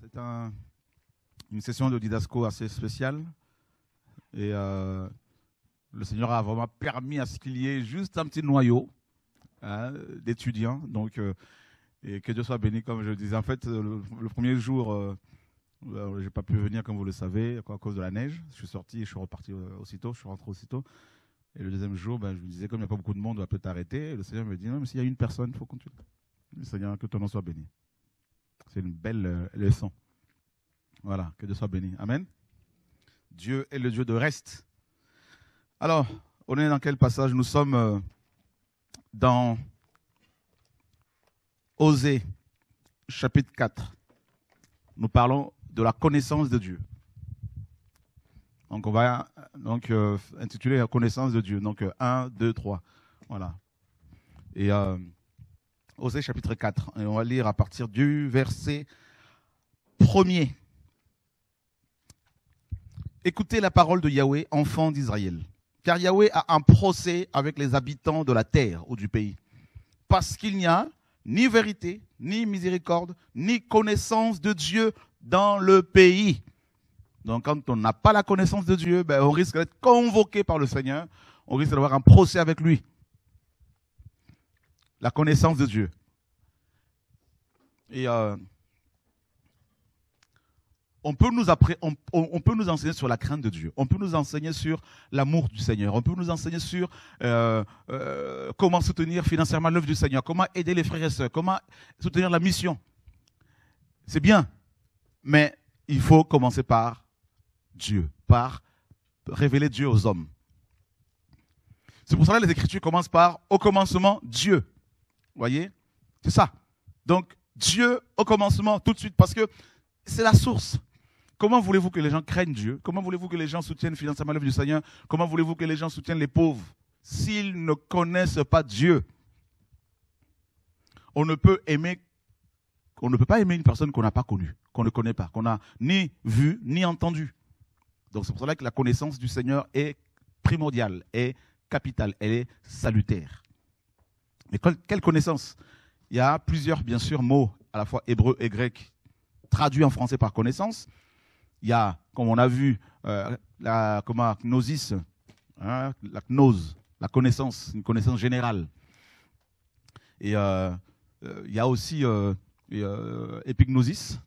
C'est un- une session de Didasco assez spéciale. Et euh, le Seigneur a vraiment permis à ce qu'il y ait juste un petit noyau hein, d'étudiants. Donc, euh, et que Dieu soit béni, comme je disais. En fait, le, le premier jour, euh, euh, j'ai pas pu venir, comme vous le savez, à cause de la neige. Je suis sorti et je suis reparti euh, aussitôt. Je suis rentré aussitôt. Et le deuxième jour, ben, je me disais, comme il n'y a pas beaucoup de monde, on va peut-être arrêter. Et le Seigneur me dit, non, mais s'il y a une personne, il faut continuer. Le Seigneur, que ton nom soit béni. C'est une belle euh, leçon. Voilà, que Dieu soit béni. Amen. Dieu est le Dieu de reste. Alors, on est dans quel passage? Nous sommes dans Osée, chapitre 4. Nous parlons de la connaissance de Dieu. Donc, on va donc, euh, intituler la connaissance de Dieu. Donc, 1, 2, 3. Voilà. Et euh, Osée, chapitre 4. Et on va lire à partir du verset premier. Écoutez la parole de Yahweh, enfant d'Israël. Car Yahweh a un procès avec les habitants de la terre ou du pays. Parce qu'il n'y a ni vérité, ni miséricorde, ni connaissance de Dieu dans le pays. Donc quand on n'a pas la connaissance de Dieu, ben, on risque d'être convoqué par le Seigneur, on risque d'avoir un procès avec lui. La connaissance de Dieu. Et euh, on peut, nous on peut nous enseigner sur la crainte de Dieu. On peut nous enseigner sur l'amour du Seigneur. On peut nous enseigner sur euh, euh, comment soutenir financièrement l'œuvre du Seigneur, comment aider les frères et sœurs, comment soutenir la mission. C'est bien, mais il faut commencer par Dieu, par révéler Dieu aux hommes. C'est pour cela que les Écritures commencent par au commencement Dieu. Vous voyez? C'est ça. Donc Dieu au commencement tout de suite parce que c'est la source. Comment voulez-vous que les gens craignent Dieu? Comment voulez-vous que les gens soutiennent financièrement l'œuvre du Seigneur? Comment voulez-vous que les gens soutiennent les pauvres? S'ils ne connaissent pas Dieu On ne peut aimer, on ne peut pas aimer une personne qu'on n'a pas connue, qu'on ne connaît pas, qu'on n'a ni vue ni entendue. Donc c'est pour cela que la connaissance du Seigneur est primordiale, est capitale, elle est salutaire. Mais quelle- connaissance? Il y a plusieurs, bien sûr, mots, à la fois hébreu et grec, traduits en français par connaissance. Il y a, comme on a vu, euh, la gnosis, hein, la gnose, la connaissance, une connaissance générale. Et euh, euh, il y a aussi euh, épignosis,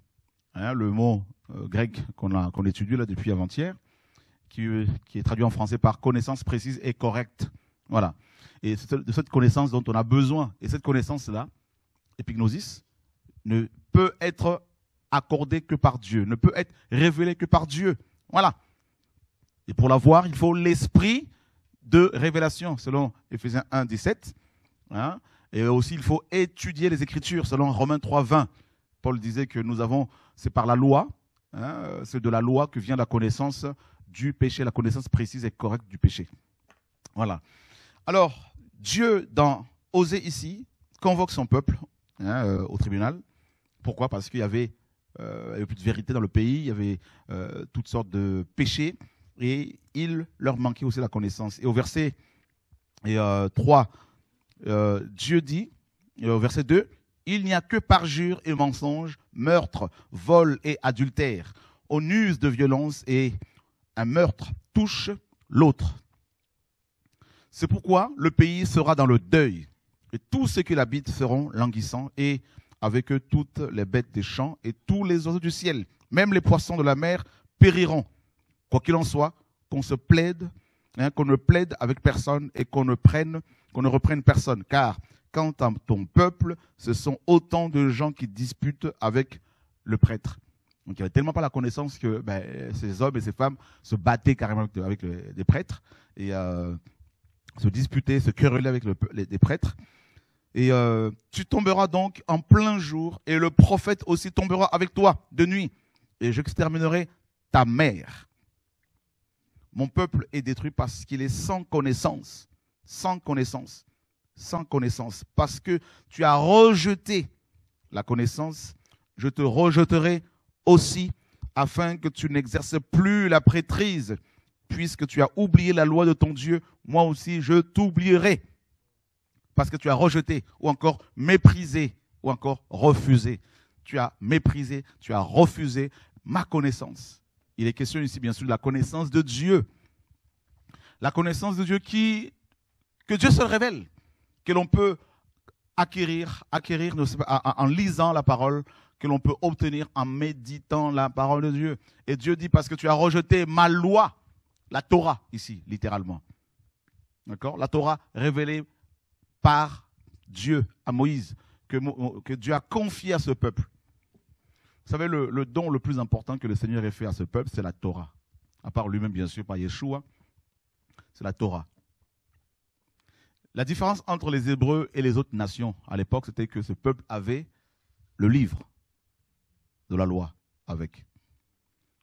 hein, le mot euh, grec qu'on qu'on étudie là depuis avant-hier, qui, euh, qui est traduit en français par connaissance précise et correcte. Voilà. Et c'est de cette connaissance dont on a besoin. Et cette connaissance-là, épignosis, ne peut être accordée que par Dieu, ne peut être révélée que par Dieu. Voilà. Et pour l'avoir, il faut l'esprit de révélation, selon Ephésiens 1, 17. Hein. Et aussi, il faut étudier les Écritures, selon Romains 3, 20. Paul disait que nous avons, c'est par la loi, hein, c'est de la loi que vient la connaissance du péché, la connaissance précise et correcte du péché. Voilà. Alors, Dieu, dans Osée ici, convoque son peuple hein, euh, au tribunal. Pourquoi? Parce qu'il euh, y avait plus de vérité dans le pays, il y avait euh, toutes sortes de péchés, et il leur manquait aussi la connaissance. Et au verset et, euh, 3, euh, Dieu dit, au verset 2, il n'y a que parjure et mensonge, meurtre, vol et adultère. On use de violence et un meurtre touche l'autre. C'est pourquoi le pays sera dans le deuil, et tous ceux qui l'habitent seront languissants, et avec eux toutes les bêtes des champs et tous les oiseaux du ciel, même les poissons de la mer périront. Quoi qu'il en soit, qu'on se plaide, hein, qu'on ne plaide avec personne et qu'on ne prenne, qu'on ne reprenne personne, car quant à ton peuple, ce sont autant de gens qui disputent avec le prêtre. Donc il n'y avait tellement pas la connaissance que ben, ces hommes et ces femmes se battaient carrément avec, avec le- des prêtres et euh, se disputaient, se querellaient avec les, prêtres. Et euh, tu tomberas donc en plein jour, et le prophète aussi tombera avec toi de nuit, et j'exterminerai ta mère. Mon peuple est détruit parce qu'il est sans connaissance, sans connaissance, sans connaissance, parce que tu as rejeté la connaissance, je te rejeterai aussi, afin que tu n'exerces plus la prêtrise, puisque tu as oublié la loi de ton Dieu, moi aussi je t'oublierai. Parce que tu as rejeté, ou encore méprisé, ou encore refusé. Tu as méprisé, tu as refusé ma connaissance. Il est question ici, bien sûr, de la connaissance de Dieu. La connaissance de Dieu qui, que Dieu se révèle, que l'on peut acquérir, acquérir en lisant la parole, que l'on peut obtenir en méditant la parole de Dieu. Et Dieu dit, parce que tu as rejeté ma loi, la Torah, ici, littéralement. D'accord? La Torah révélée par Dieu à Moïse, que, que Dieu a confié à ce peuple. Vous savez, le, don le plus important que le Seigneur ait fait à ce peuple, c'est la Torah. À part lui-même, bien sûr, par Yeshua, c'est la Torah. La différence entre les Hébreux et les autres nations à l'époque, c'était que ce peuple avait le livre de la loi avec.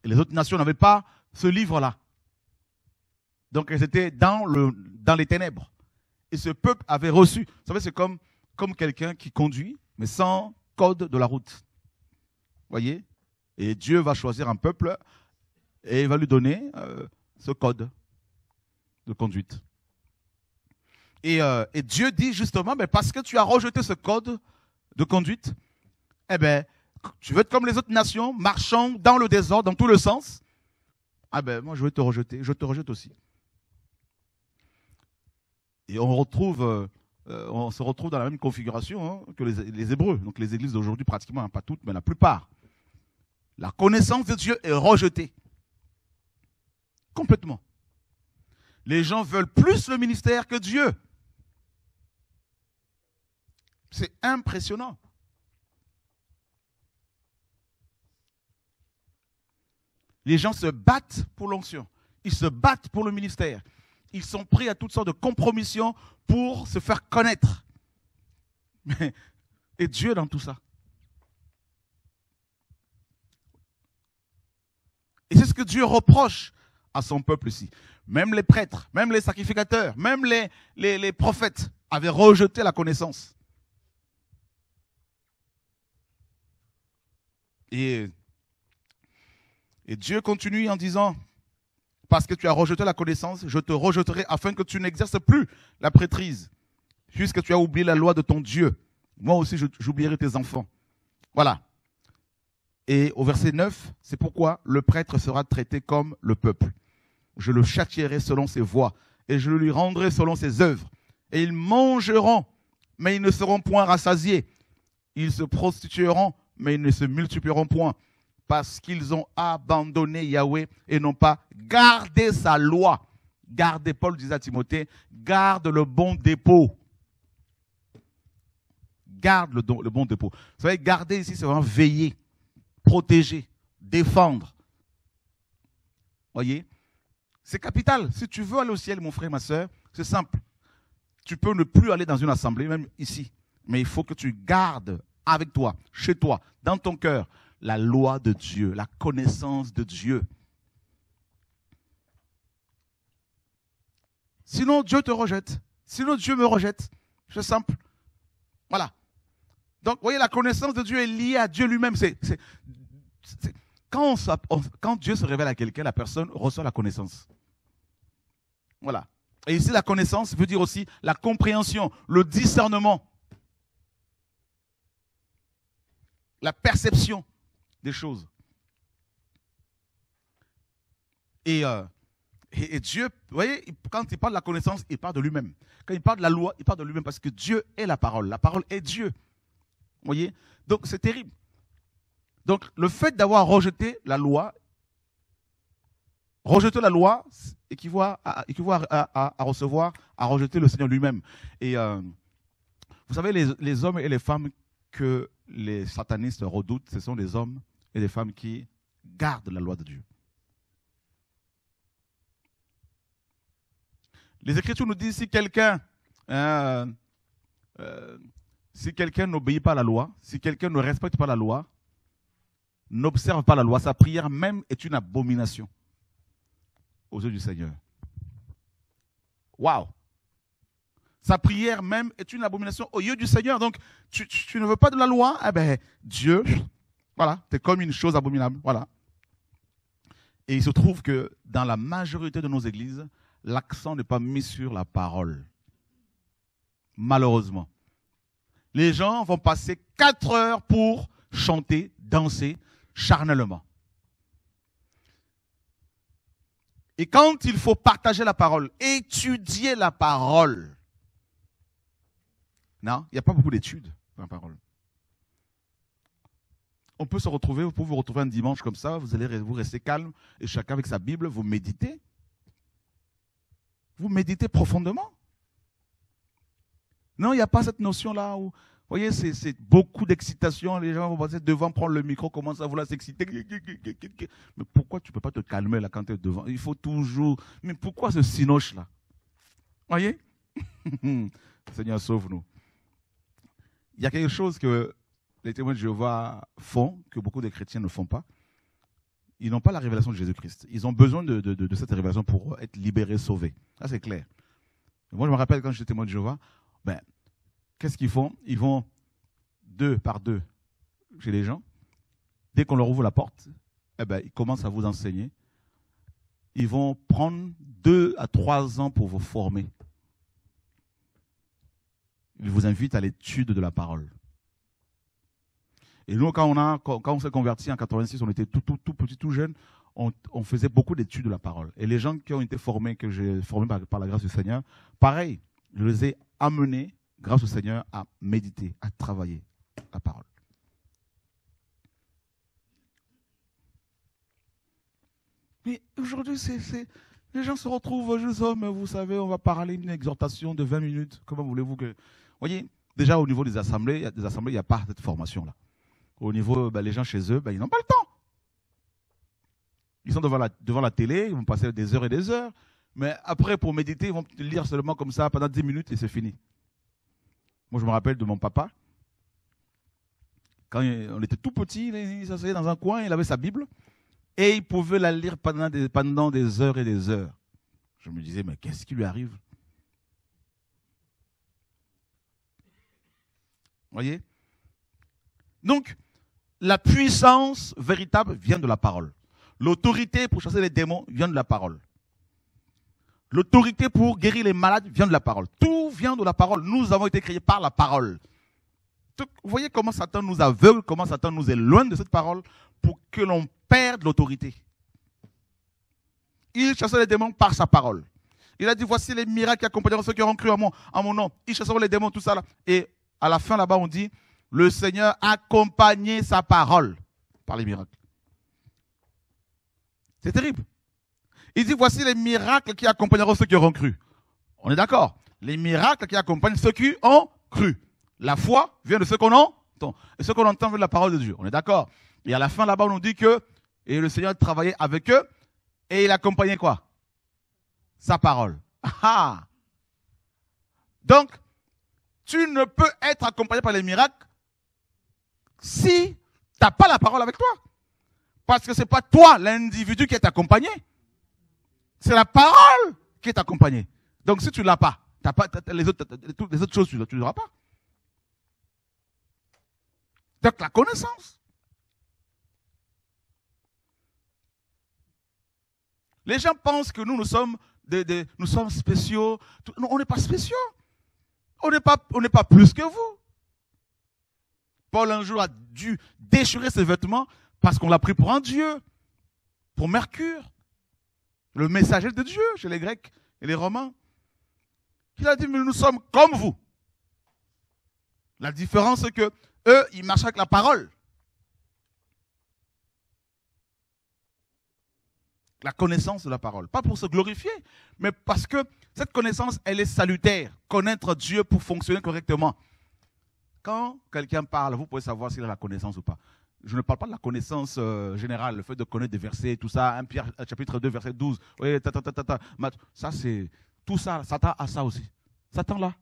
Et les autres nations n'avaient pas ce livre-là. Donc elles étaient dans, le, dans les ténèbres. Et ce peuple avait reçu. Vous savez, c'est comme quelqu'un qui conduit, mais sans code de la route. Voyez? Et Dieu va choisir un peuple et il va lui donner euh, ce code de conduite. Et, euh, et, Dieu dit justement, mais parce que tu as rejeté ce code de conduite, eh bien, tu veux être comme les autres nations, marchant dans le désordre, dans tout le sens? Ah ben, moi, je vais te rejeter. Je te rejette aussi. Et on retrouve, euh, on se retrouve dans la même configuration hein, que les, Hébreux, donc les églises d'aujourd'hui pratiquement, hein, pas toutes, mais la plupart. La connaissance de Dieu est rejetée. Complètement. Les gens veulent plus le ministère que Dieu. C'est impressionnant. Les gens se battent pour l'onction. Ils se battent pour le ministère. Ils sont pris à toutes sortes de compromissions pour se faire connaître. et Dieu dans tout ça. Et c'est ce que Dieu reproche à son peuple ici. Même les prêtres, même les sacrificateurs, même les, les, les prophètes avaient rejeté la connaissance. Et et Dieu continue en disant, parce que tu as rejeté la connaissance, je te rejetterai afin que tu n'exerces plus la prêtrise, puisque tu as oublié la loi de ton Dieu. Moi aussi, j'oublierai tes enfants. Voilà. Et au verset 9, c'est pourquoi le prêtre sera traité comme le peuple. Je le châtierai selon ses voies, et je le lui rendrai selon ses œuvres. Et ils mangeront, mais ils ne seront point rassasiés. Ils se prostitueront, mais ils ne se multiplieront point parce qu'ils ont abandonné Yahweh et n'ont pas gardé sa loi. Gardez, Paul disait à Timothée, garde le bon dépôt. Garde le, bon dépôt. Vous savez, garder ici, c'est vraiment veiller, protéger, défendre. Voyez? C'est capital. Si tu veux aller au ciel, mon frère, ma soeur, c'est simple. Tu peux ne plus aller dans une assemblée, même ici. Mais il faut que tu gardes avec toi, chez toi, dans ton cœur, la loi de Dieu, la connaissance de Dieu. Sinon, Dieu te rejette. Sinon, Dieu me rejette. C'est simple. Voilà. Donc, vous voyez, la connaissance de Dieu est liée à Dieu lui-même. C'est, quand, quand Dieu se révèle à quelqu'un, la personne reçoit la connaissance. Voilà. Et ici, la connaissance veut dire aussi la compréhension, le discernement, la perception des choses. Euh, et, et, Dieu, vous voyez, quand il parle de la connaissance, il parle de lui-même. Quand il parle de la loi, il parle de lui-même parce que Dieu est la parole. La parole est Dieu. Vous voyez? Donc c'est terrible. Donc le fait d'avoir rejeté la loi, rejeter la loi équivaut à, à, recevoir, à rejeter le Seigneur lui-même. Et euh, vous savez, les, les hommes et les femmes que les satanistes redoutent, ce sont des hommes et des femmes qui gardent la loi de Dieu. Les Écritures nous disent si quelqu'un euh, euh, si quelqu'un n'obéit pas à la loi, si quelqu'un ne respecte pas la loi, n'observe pas la loi, sa prière même est une abomination aux yeux du Seigneur. Waouh! Sa prière même est une abomination aux yeux du Seigneur. Donc, tu, tu ne veux pas de la loi, eh ben, Dieu voilà, c'est comme une chose abominable. Voilà. Et il se trouve que dans la majorité de nos églises, l'accent n'est pas mis sur la parole. Malheureusement. Les gens vont passer quatre heures pour chanter, danser charnellement. Et quand il faut partager la parole, étudier la parole, non, il n'y a pas beaucoup d'études dans la parole. On peut se retrouver, vous pouvez vous retrouver un dimanche comme ça, vous allez vous rester calme et chacun avec sa Bible, vous méditez. Vous méditez profondément. Non, il n'y a pas cette notion-là où, vous voyez, c'est beaucoup d'excitation. Les gens vont passer devant, prendre le micro, commencent à vouloir s'exciter. Mais pourquoi tu ne peux pas te calmer là quand tu es devant? Il faut toujours. Mais pourquoi ce sinoche-là? Voyez? Seigneur, sauve-nous. Il y a quelque chose que les témoins de Jéhovah font, que beaucoup de chrétiens ne font pas. Ils n'ont pas la révélation de Jésus-Christ. Ils ont besoin de, cette révélation pour être libérés, sauvés. Ça, c'est clair. Moi, je me rappelle quand j'étais témoin de Jéhovah, ben, qu'est-ce qu'ils font? Ils vont deux par deux chez les gens. Dès qu'on leur ouvre la porte, eh ben, ils commencent à vous enseigner. Ils vont prendre deux à trois ans pour vous former. Ils vous invitent à l'étude de la parole. Et nous, quand on, a, quand, on s'est converti en 86, on était tout, petit, tout jeune, on, faisait beaucoup d'études de la parole. Et les gens qui ont été formés, que j'ai formés par, la grâce du Seigneur, pareil, je les ai amenés, grâce au Seigneur, à méditer, à travailler la parole. Mais aujourd'hui, c'est, les gens se retrouvent juste, mais vous savez, on va parler d'une exhortation de 20 minutes. Comment voulez-vous que. Vous voyez, déjà au niveau des assemblées, des assemblées, il n'y a pas cette formation-là au niveau, ben, les gens chez eux, ben, ils n'ont pas le temps. Ils sont devant la, devant la télé, ils vont passer des heures et des heures. Mais après, pour méditer, ils vont lire seulement comme ça pendant 10 minutes et c'est fini. Moi, je me rappelle de mon papa. Quand on était tout petit, il s'asseyait dans un coin, il avait sa Bible et il pouvait la lire pendant des, pendant des heures et des heures. Je me disais, mais qu'est-ce qui lui arrive? Voyez? Donc, la puissance véritable vient de la parole. L'autorité pour chasser les démons vient de la parole. L'autorité pour guérir les malades vient de la parole. Tout vient de la parole. Nous avons été créés par la parole. Vous voyez comment Satan nous aveugle, comment Satan nous éloigne de cette parole pour que l'on perde l'autorité. Il chassait les démons par sa parole. Il a dit, voici les miracles qui accompagneront ceux qui auront cru à mon, à mon nom. Il chasseront les démons, tout ça. Et à la fin, là-bas, on dit, le Seigneur accompagnait sa parole par les miracles. C'est terrible. Il dit, voici les miracles qui accompagneront ceux qui auront cru. On est d'accord Les miracles qui accompagnent ceux qui ont cru. La foi vient de ce qu'on entend. Et ce qu'on entend vient de la parole de Dieu. On est d'accord Et à la fin, là-bas, on nous dit que le Seigneur travaillait avec eux et il accompagnait quoi? Sa parole. Ah, ah. Donc, tu ne peux être accompagné par les miracles si tu n'as pas la parole avec toi. Parce que ce n'est pas toi, l'individu, qui est accompagné. C'est la parole qui est accompagnée. Donc si tu ne l'as pas, pas les, autres, les autres choses, tu ne l'auras pas. Donc la connaissance. Les gens pensent que nous, nous sommes, des, nous sommes spéciaux. Non, on n'est pas spéciaux. On n'est pas, on n'est pas plus que vous. Paul un jour a dû déchirer ses vêtements parce qu'on l'a pris pour un dieu, pour Mercure, le messager de Dieu chez les Grecs et les Romains. Il a dit, mais nous sommes comme vous. La différence, c'est que eux, ils marchent avec la parole. La connaissance de la parole. Pas pour se glorifier, mais parce que cette connaissance, elle est salutaire. Connaître Dieu pour fonctionner correctement. Quand quelqu'un parle, vous pouvez savoir s'il a la connaissance ou pas. Je ne parle pas de la connaissance euh, générale, le fait de connaître des versets, tout ça, 1 Pierre chapitre 2, verset 12. Oui, ta, ta, ta, ta, Ça, c'est. Tout ça, Satan a ça aussi. Satan là.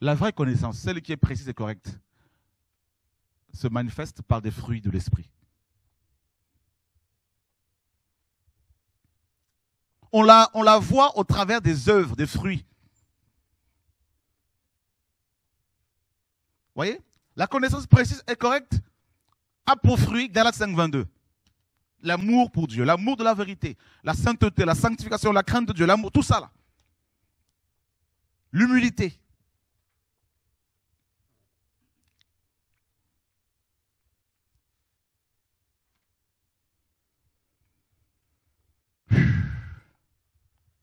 La vraie connaissance, celle qui est précise et correcte, se manifeste par des fruits de l'esprit. On la, on la voit au travers des œuvres, des fruits. Voyez? La connaissance précise et correcte a pour fruit Galates 5, 22. L'amour pour Dieu, l'amour de la vérité, la sainteté, la sanctification, la crainte de Dieu, l'amour, tout ça là. L'humilité.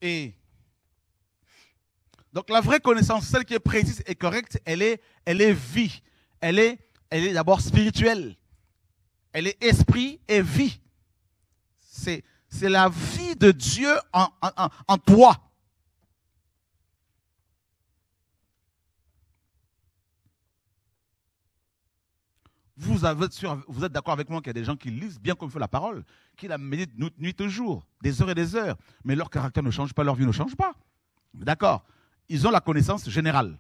Et donc la vraie connaissance, celle qui est précise et correcte, elle est, elle est vie. Elle est, elle est d'abord spirituelle. Elle est esprit et vie. C'est, la vie de Dieu en, toi. Vous, êtes d'accord avec moi qu'il y a des gens qui lisent bien comme il faut la parole, qui la méditent nuit et jour, des heures et des heures, mais leur caractère ne change pas, leur vie ne change pas. D'accord Ils ont la connaissance générale,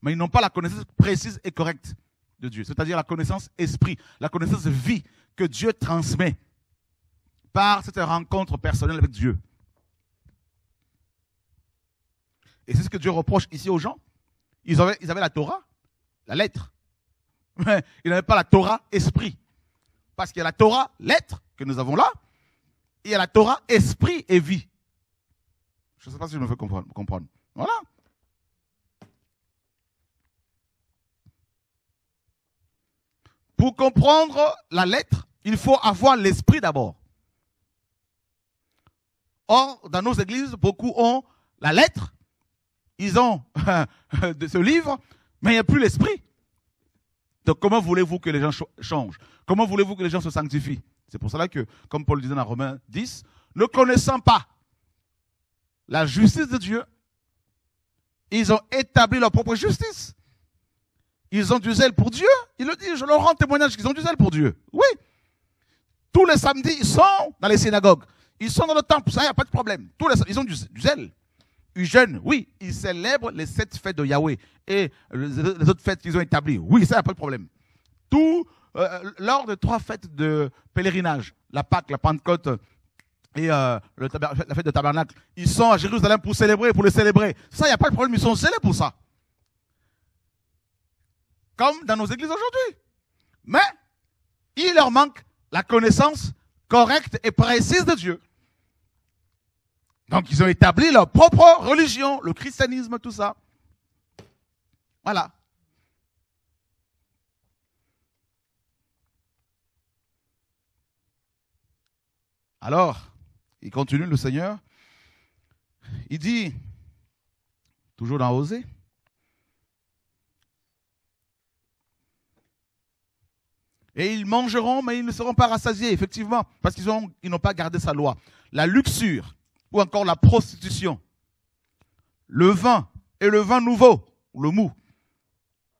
mais ils n'ont pas la connaissance précise et correcte de Dieu, c'est-à-dire la connaissance esprit, la connaissance vie que Dieu transmet par cette rencontre personnelle avec Dieu. Et c'est ce que Dieu reproche ici aux gens. Ils avaient, ils la Torah, la lettre, mais il n'avait pas la Torah esprit. Parce qu'il y a la Torah lettre que nous avons là, et il y a la Torah esprit et vie. Je ne sais pas si je me fais comprendre. Voilà. Pour comprendre la lettre, il faut avoir l'esprit d'abord. Or, dans nos églises, beaucoup ont la lettre, ils ont ce livre, mais il n'y a plus l'esprit. Donc comment voulez-vous que les gens changent? Comment voulez-vous que les gens se sanctifient? C'est pour cela que, comme Paul disait dans Romains 10, ne connaissant pas la justice de Dieu, ils ont établi leur propre justice. Ils ont du zèle pour Dieu. Il le dit, je leur rends témoignage qu'ils ont du zèle pour Dieu. Oui. Tous les samedis, ils sont dans les synagogues. Ils sont dans le temple. Ça, il n'y a pas de problème. Tous les, ils ont du, du zèle. Ils jeûnent, oui. Ils célèbrent les sept fêtes de Yahweh et les autres fêtes qu'ils ont établies. Oui, ça, il n'y a pas de problème. Tout, euh, lors de trois fêtes de pèlerinage, la Pâque, la Pentecôte et euh, la fête de tabernacle, ils sont à Jérusalem pour célébrer, pour le célébrer. Ça, il n'y a pas de problème. Ils sont zélés pour ça. Comme dans nos églises aujourd'hui. Mais, il leur manque la connaissance correcte et précise de Dieu. Donc, ils ont établi leur propre religion, le christianisme, tout ça. Voilà. Alors, il continue le Seigneur. Il dit, toujours dans Osée, Et ils mangeront, mais ils ne seront pas rassasiés, effectivement, parce qu'ils n'ont pas gardé sa loi. La luxure, ou encore la prostitution, le vin et le vin nouveau, ou le mou,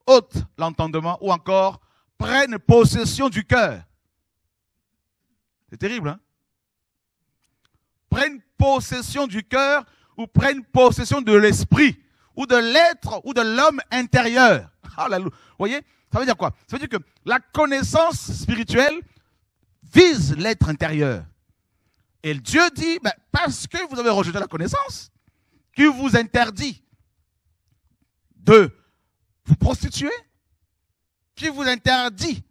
ôtent l'entendement, ou encore prennent possession du cœur. C'est terrible, hein? Prennent possession du cœur ou prennent possession de l'esprit ou de l'être ou de l'homme intérieur. Vous voyez ça veut dire quoi? Ça veut dire que la connaissance spirituelle vise l'être intérieur. Et Dieu dit, ben, parce que vous avez rejeté la connaissance, qui vous interdit de vous prostituer, qui vous interdit,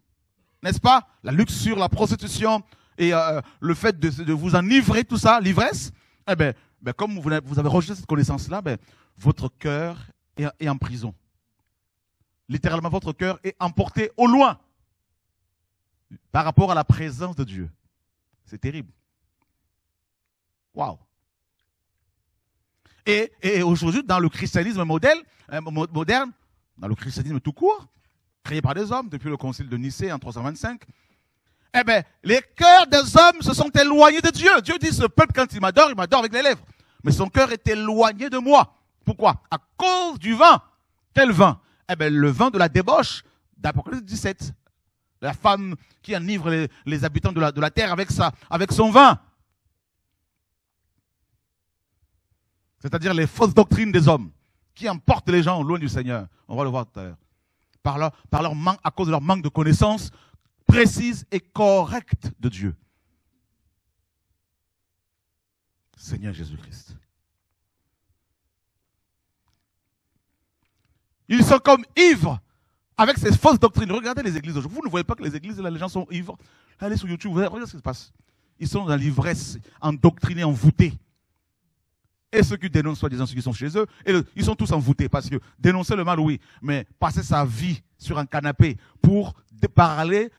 n'est-ce pas, la luxure, la prostitution et euh, le fait de, vous enivrer, tout ça, l'ivresse, eh ben, ben comme vous, avez rejeté cette connaissance-là, ben, votre cœur est en prison littéralement votre cœur est emporté au loin par rapport à la présence de Dieu. C'est terrible. Waouh. Et, aujourd'hui, dans le christianisme modèle, euh, moderne, dans le christianisme tout court, créé par des hommes depuis le concile de Nicée en 325, eh bien, les cœurs des hommes se sont éloignés de Dieu. Dieu dit, ce peuple, quand il m'adore, il m'adore avec les lèvres. Mais son cœur est éloigné de moi. Pourquoi? À cause du vin. Quel vin? Eh bien, le vin de la débauche d'Apocalypse 17. La femme qui enivre les, habitants de la, terre avec, sa, avec son vin. C'est-à-dire les fausses doctrines des hommes qui emportent les gens loin du Seigneur. On va le voir tout à l'heure. Par leur, par à cause de leur manque de connaissances précises et correctes de Dieu. Seigneur Jésus-Christ. Ils sont comme ivres avec ces fausses doctrines. Regardez les églises aujourd'hui. Vous ne voyez pas que les églises, les gens sont ivres. Allez sur YouTube, regardez ce qui se passe. Ils sont dans l'ivresse, endoctrinés, envoûtés. Et ceux qui dénoncent, soi-disant, ceux qui sont chez eux, ils sont tous envoûtés. Parce que dénoncer le mal, oui, mais passer sa vie sur un canapé pour parler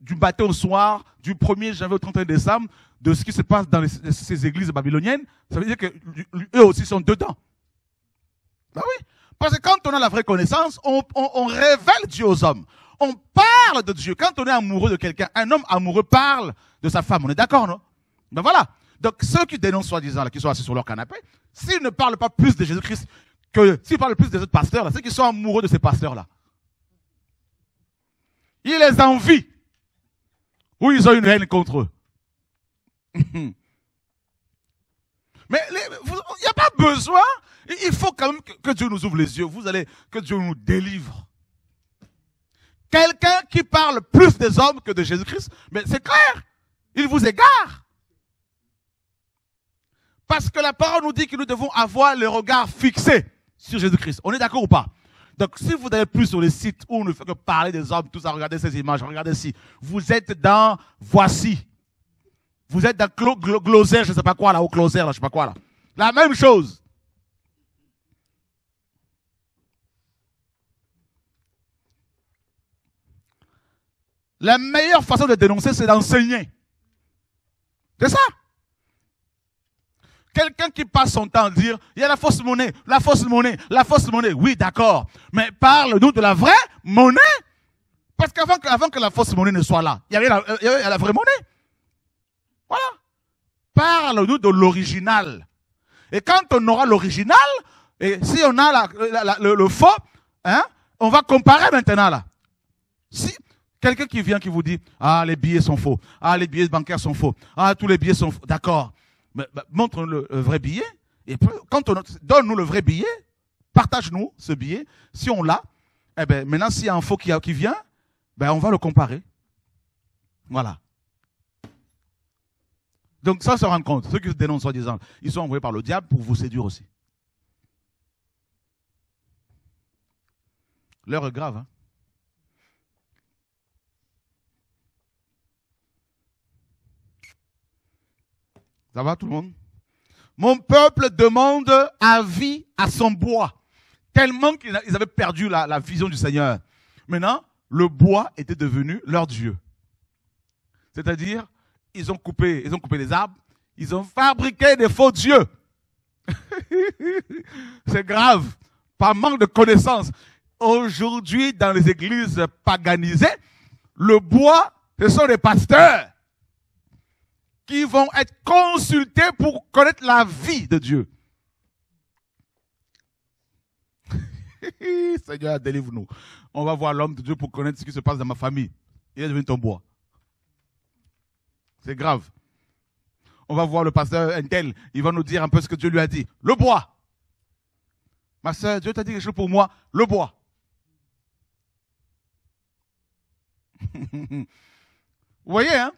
du matin au soir, du 1er janvier au 31 décembre, de ce qui se passe dans ces églises babyloniennes, ça veut dire qu'eux aussi sont dedans. Ben oui. Parce que quand on a la vraie connaissance, on, révèle Dieu aux hommes. On parle de Dieu. Quand on est amoureux de quelqu'un, un homme amoureux parle de sa femme. On est d'accord, non? Ben voilà. Donc ceux qui dénoncent soi-disant, qui sont assis sur leur canapé, s'ils ne parlent pas plus de Jésus-Christ que s'ils parlent plus des autres pasteurs, c'est qu'ils sont amoureux de ces pasteurs-là. Ils les envient. Ou ils ont une haine contre eux. Mais il n'y a pas besoin. Il faut quand même que, Dieu nous ouvre les yeux. Vous allez, que Dieu nous délivre. Quelqu'un qui parle plus des hommes que de Jésus-Christ, mais c'est clair. Il vous égare. Parce que la parole nous dit que nous devons avoir le regard fixé sur Jésus-Christ. On est d'accord ou pas? Donc, si vous allez plus sur les sites où on ne fait que parler des hommes, tout ça, regardez ces images, regardez ici. Vous êtes dans voici. Vous êtes dans Gloser, je ne sais pas quoi là, au Closer, là, je sais pas quoi là. La même chose. La meilleure façon de dénoncer, c'est d'enseigner. C'est ça? Quelqu'un qui passe son temps à dire, il y a la fausse monnaie, la fausse monnaie, la fausse monnaie. Oui, d'accord. Mais parle-nous de la vraie monnaie. Parce qu'avant que, que la fausse monnaie ne soit là, il y avait la, il y avait la vraie monnaie. Voilà. Parle-nous de l'original. Et quand on aura l'original, et si on a le, faux, hein, on va comparer maintenant là. Si quelqu'un qui vient qui vous dit, ah les billets sont faux, ah les billets bancaires sont faux, ah tous les billets sont faux, d'accord. Bah, montre le, le, vrai billet. Et quand on donne-nous le vrai billet, partage-nous ce billet. Si on l'a, eh ben maintenant s'il y a un faux qui, vient, ben on va le comparer. Voilà. Donc ça se rend compte. Ceux qui se dénoncent soi-disant, ils sont envoyés par le diable pour vous séduire aussi. L'heure est grave. Hein? Ça va tout le monde? Mon peuple demande avis à son bois. Tellement qu'ils avaient perdu la, vision du Seigneur. Maintenant, le bois était devenu leur Dieu. C'est-à-dire, ils ont coupé, ils ont coupé les arbres, ils ont fabriqué des faux dieux. C'est grave, par manque de connaissances. Aujourd'hui, dans les églises paganisées, le bois, ce sont des pasteurs qui vont être consultés pour connaître la vie de Dieu. Seigneur, délivre-nous. On va voir l'homme de Dieu pour connaître ce qui se passe dans ma famille. Il est devenu ton bois. C'est grave. On va voir le pasteur Entel, il va nous dire un peu ce que Dieu lui a dit. Le bois. Ma soeur, Dieu t'a dit quelque chose pour moi. Le bois. Vous voyez, hein?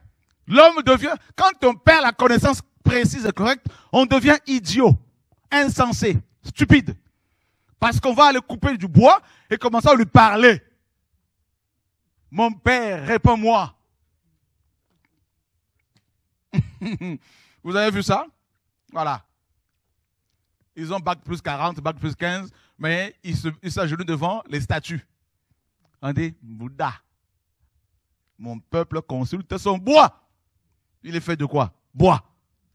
L'homme devient, quand on perd la connaissance précise et correcte, on devient idiot, insensé, stupide. Parce qu'on va aller couper du bois et commencer à lui parler. Mon père, réponds-moi. Vous avez vu ça? Voilà. Ils ont bac plus 40, bac plus 15, mais ils s'agenouillent devant les statues. On dit, Bouddha, mon peuple consulte son bois. Il est fait de quoi? Bois.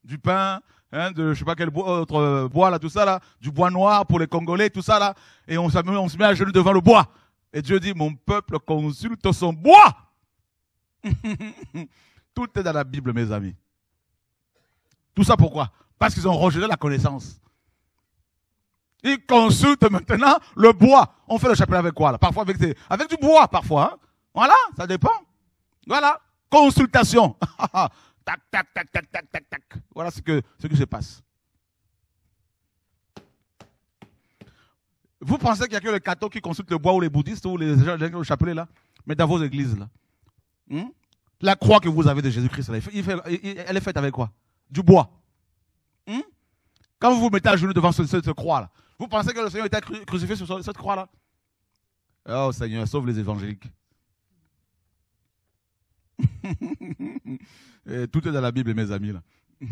Du pain, hein, de je sais pas quel autre euh, bois là, tout ça du bois noir pour les Congolais, tout ça là, et on, se met à genoux devant le bois. Et Dieu dit, mon peuple consulte son bois. Tout est dans la Bible, mes amis. Tout ça pourquoi? Parce qu'ils ont rejeté la connaissance. Ils consultent maintenant le bois. On fait le chapelet avec quoi Parfois avec, avec du bois, parfois. Hein. voilà, ça dépend. Voilà, consultation. tac, tac, tac, tac, tac, tac, tac. Voilà ce, que, qui se passe. Vous pensez qu'il n'y a que les catholiques qui consultent le bois ou les bouddhistes ou les gens qui ont le chapelet là? Mais dans vos églises là. Hmm? La croix que vous avez de Jésus-Christ, elle est faite avec quoi? Du bois. Hmm? Quand vous vous mettez à genoux devant cette, croix-là, vous pensez que le Seigneur était crucifié sur cette croix-là? Oh Seigneur, sauve les évangéliques. tout est dans la Bible, mes amis. Là.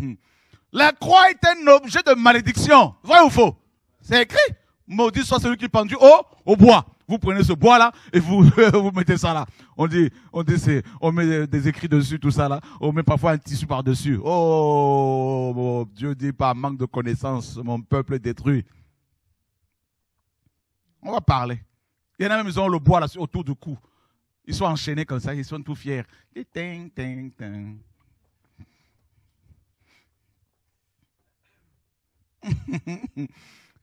La croix est un objet de malédiction. Vrai ou faux? C'est écrit. Maudit soit celui qui est pendu au, au bois. Vous prenez ce bois-là et vous, vous mettez ça là. On dit, on dit, c'est, on met des écrits dessus, tout ça là. On met parfois un tissu par-dessus. Oh, Dieu dit par manque de connaissance, mon peuple est détruit. On va parler. Il y en a même, ils ont le bois là autour du cou. Ils sont enchaînés comme ça, ils sont tout fiers.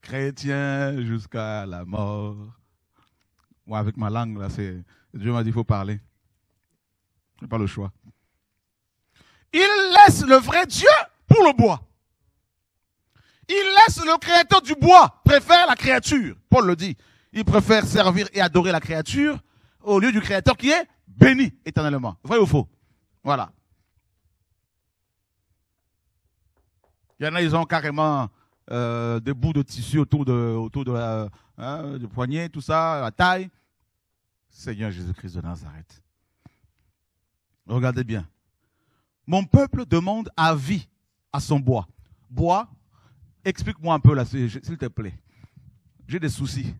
Chrétien jusqu'à la mort. Moi, avec ma langue, là, c'est. Dieu m'a dit, il faut parler. Je pas le choix. Il laisse le vrai Dieu pour le bois. Il laisse le créateur du bois, préfère la créature. Paul le dit. Il préfère servir et adorer la créature au lieu du créateur qui est béni éternellement. Vrai ou faux? Voilà. Il y en a, ils ont carrément euh, des bouts de tissu autour de, autour de la, hein, du poignet, tout ça, la taille. Seigneur Jésus-Christ de Nazareth. Regardez bien. Mon peuple demande avis à son bois. Bois, explique-moi un peu là, s'il te plaît. J'ai des soucis.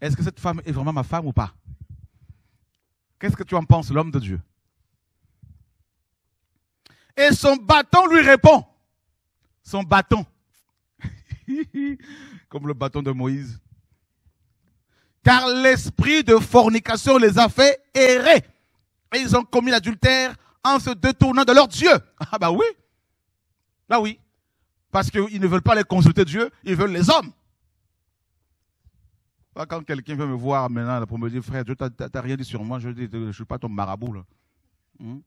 Est-ce que cette femme est vraiment ma femme ou pas? Qu'est-ce que tu en penses, l'homme de Dieu? Et son bâton lui répond. Son bâton. Comme le bâton de Moïse. Car l'esprit de fornication les a fait errer. Et ils ont commis l'adultère en se détournant de leur Dieu. Ah bah oui. Bah oui. Parce qu'ils ne veulent pas les consulter Dieu, ils veulent les hommes. Quand quelqu'un veut me voir maintenant pour me dire, frère, tu n'as rien dit sur moi, je dis, je ne suis pas ton marabout. Hmm?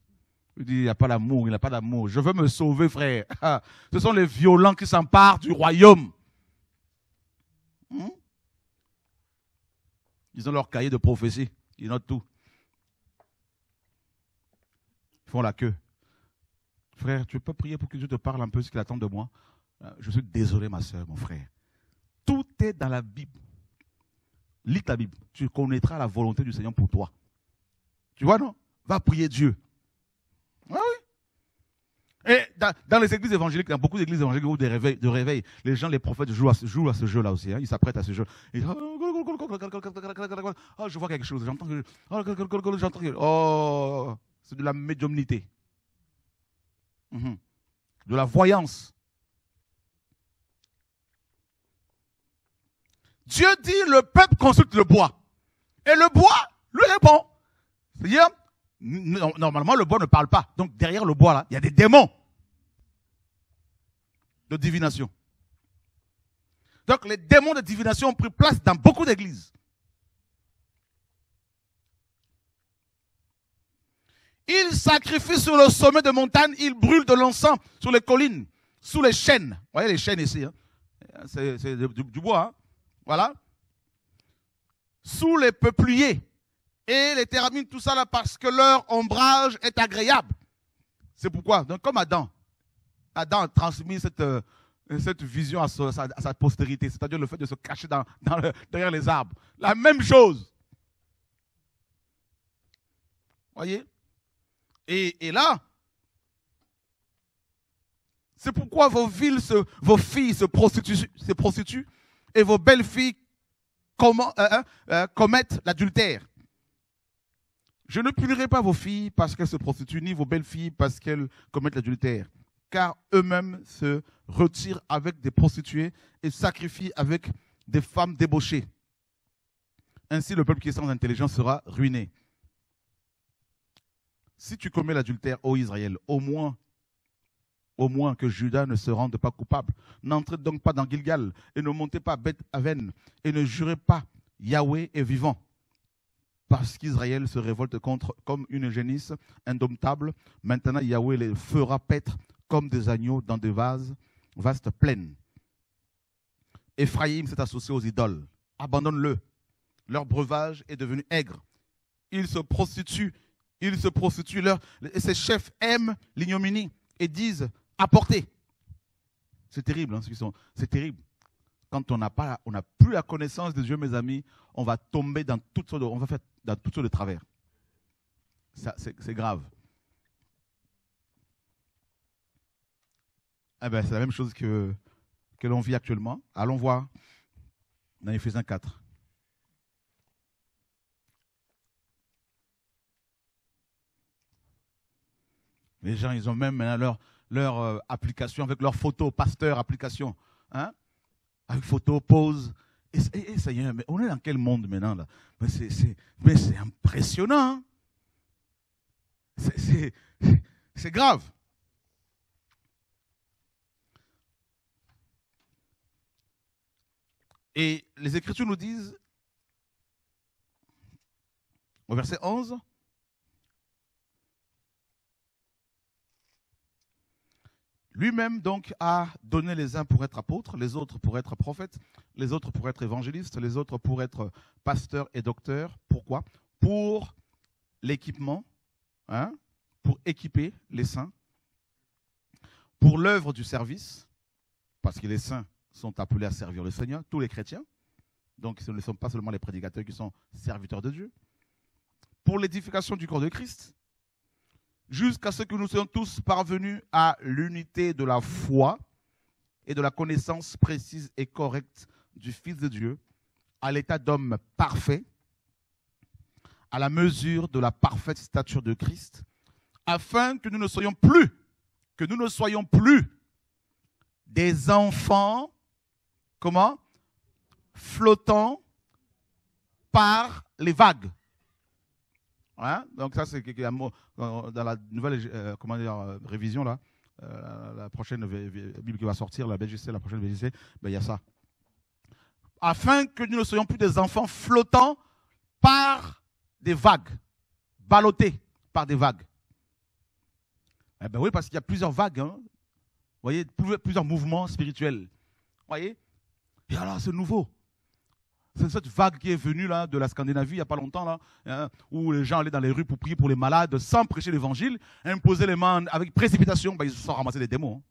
Il dit, il n'y a pas d'amour, il n'y a pas d'amour. Je veux me sauver, frère. Ce sont les violents qui s'emparent du royaume. Hmm? Ils ont leur cahier de prophétie. Ils notent tout. Ils font la queue. Frère, tu peux prier pour que Dieu te parle un peu ce qu'il attend de moi? Euh, je suis désolé, ma soeur, mon frère. Tout est dans la Bible. Lis ta Bible. Tu connaîtras la volonté du Seigneur pour toi. Tu vois, non Va prier Dieu. Ah oui. Et dans, les églises évangéliques, dans beaucoup d'églises évangéliques ou de réveil, de réveil, les gens, les prophètes jouent à, ce jeu-là aussi. Hein. Ils s'apprêtent à ce jeu. oh, je vois quelque chose. J'entends oh, j'entends Oh, c'est de la médiumnité. De la voyance. Dieu dit, le peuple consulte le bois. Et le bois lui répond. C'est-à-dire, normalement, le bois ne parle pas. Donc, derrière le bois, là, il y a des démons de divination. Donc, les démons de divination ont pris place dans beaucoup d'églises. Ils sacrifient sur le sommet de montagne, ils brûlent de l'encens sur les collines, sous les chênes. Vous voyez les chênes ici, hein? c'est du, du, bois. Hein? Voilà. Sous les peupliers et les termine tout ça là parce que leur ombrage est agréable. C'est pourquoi, donc comme Adam, Adam a transmis cette, euh, vision à sa, postérité, c'est-à-dire le fait de se cacher derrière les arbres. La même chose. Voyez? Et, là, c'est pourquoi vos villes, vos filles se prostituent et vos belles filles euh, euh, euh, commettent l'adultère. Je ne punirai pas vos filles parce qu'elles se prostituent, ni vos belles filles parce qu'elles commettent l'adultère, car eux-mêmes se retirent avec des prostituées et sacrifient avec des femmes débauchées. Ainsi, le peuple qui est sans intelligence sera ruiné. Si tu commets l'adultère, ô Israël, au moins au moins que Judas ne se rende pas coupable. N'entrez donc pas dans Gilgal et ne montez pas Beth Aven et ne jurez pas Yahweh est vivant. Parce qu'Israël se révolte contre comme une génisse indomptable. Maintenant, Yahweh les fera paître comme des agneaux dans des vases vastes plaines. Ephraïm s'est associé aux idoles. Abandonne-le. Leur breuvage est devenu aigre. Ils se prostituent. Ils se prostituent. Leur, ces chefs aiment l'ignominie et disent apporter. C'est terrible, hein, c'est terrible. quand on n'a pas, on n'a plus la connaissance de Dieu, mes amis, on va tomber dans toutes sortes de, on va faire dans toutes sortes de travers. C'est grave. Eh ben, c'est la même chose que, que l'on vit actuellement. Allons voir dans Ephésiens 4. Les gens, ils ont même maintenant leur, leur euh, application avec leur photo, pasteur, application. Hein? Avec photo, pose. Et, et- ça y est, mais on est dans quel monde maintenant là? Mais c'est, impressionnant. hein? C'est grave. Et les Écritures nous disent, au verset 11, Lui-même donc a donné les uns pour être apôtres, les autres pour être prophètes, les autres pour être évangélistes, les autres pour être pasteurs et docteurs. Pourquoi? Pour l'équipement, hein, pour équiper les saints, pour l'œuvre du service, parce que les saints sont appelés à servir le Seigneur, tous les chrétiens. Donc ce ne sont pas seulement les prédicateurs qui sont serviteurs de Dieu. Pour l'édification du corps de Christ, jusqu'à ce que nous soyons tous parvenus à l'unité de la foi et de la connaissance précise et correcte du Fils de Dieu, à l'état d'homme parfait, à la mesure de la parfaite stature de Christ, afin que nous ne soyons plus, que nous ne soyons plus des enfants, comment Flottants par les vagues. Donc ça, c'est euh, dans la nouvelle euh, comment dire, euh, révision, là, euh, la prochaine Bible qui va sortir, la BGC, la prochaine BGC, ben, il y a ça. Afin que nous ne soyons plus des enfants flottants par des vagues, ballottés par des vagues. Eh ben oui, parce qu'il y a plusieurs vagues, hein. Voyez, plusieurs- mouvements spirituels. Voyez? Et alors, c'est nouveau. C'est cette vague qui est venue là, de la Scandinavie il n'y a pas longtemps, là, hein, où les gens allaient dans les rues pour prier pour les malades sans prêcher l'évangile, imposer les mains avec précipitation, ben, ils se sont ramassés des démons. hein.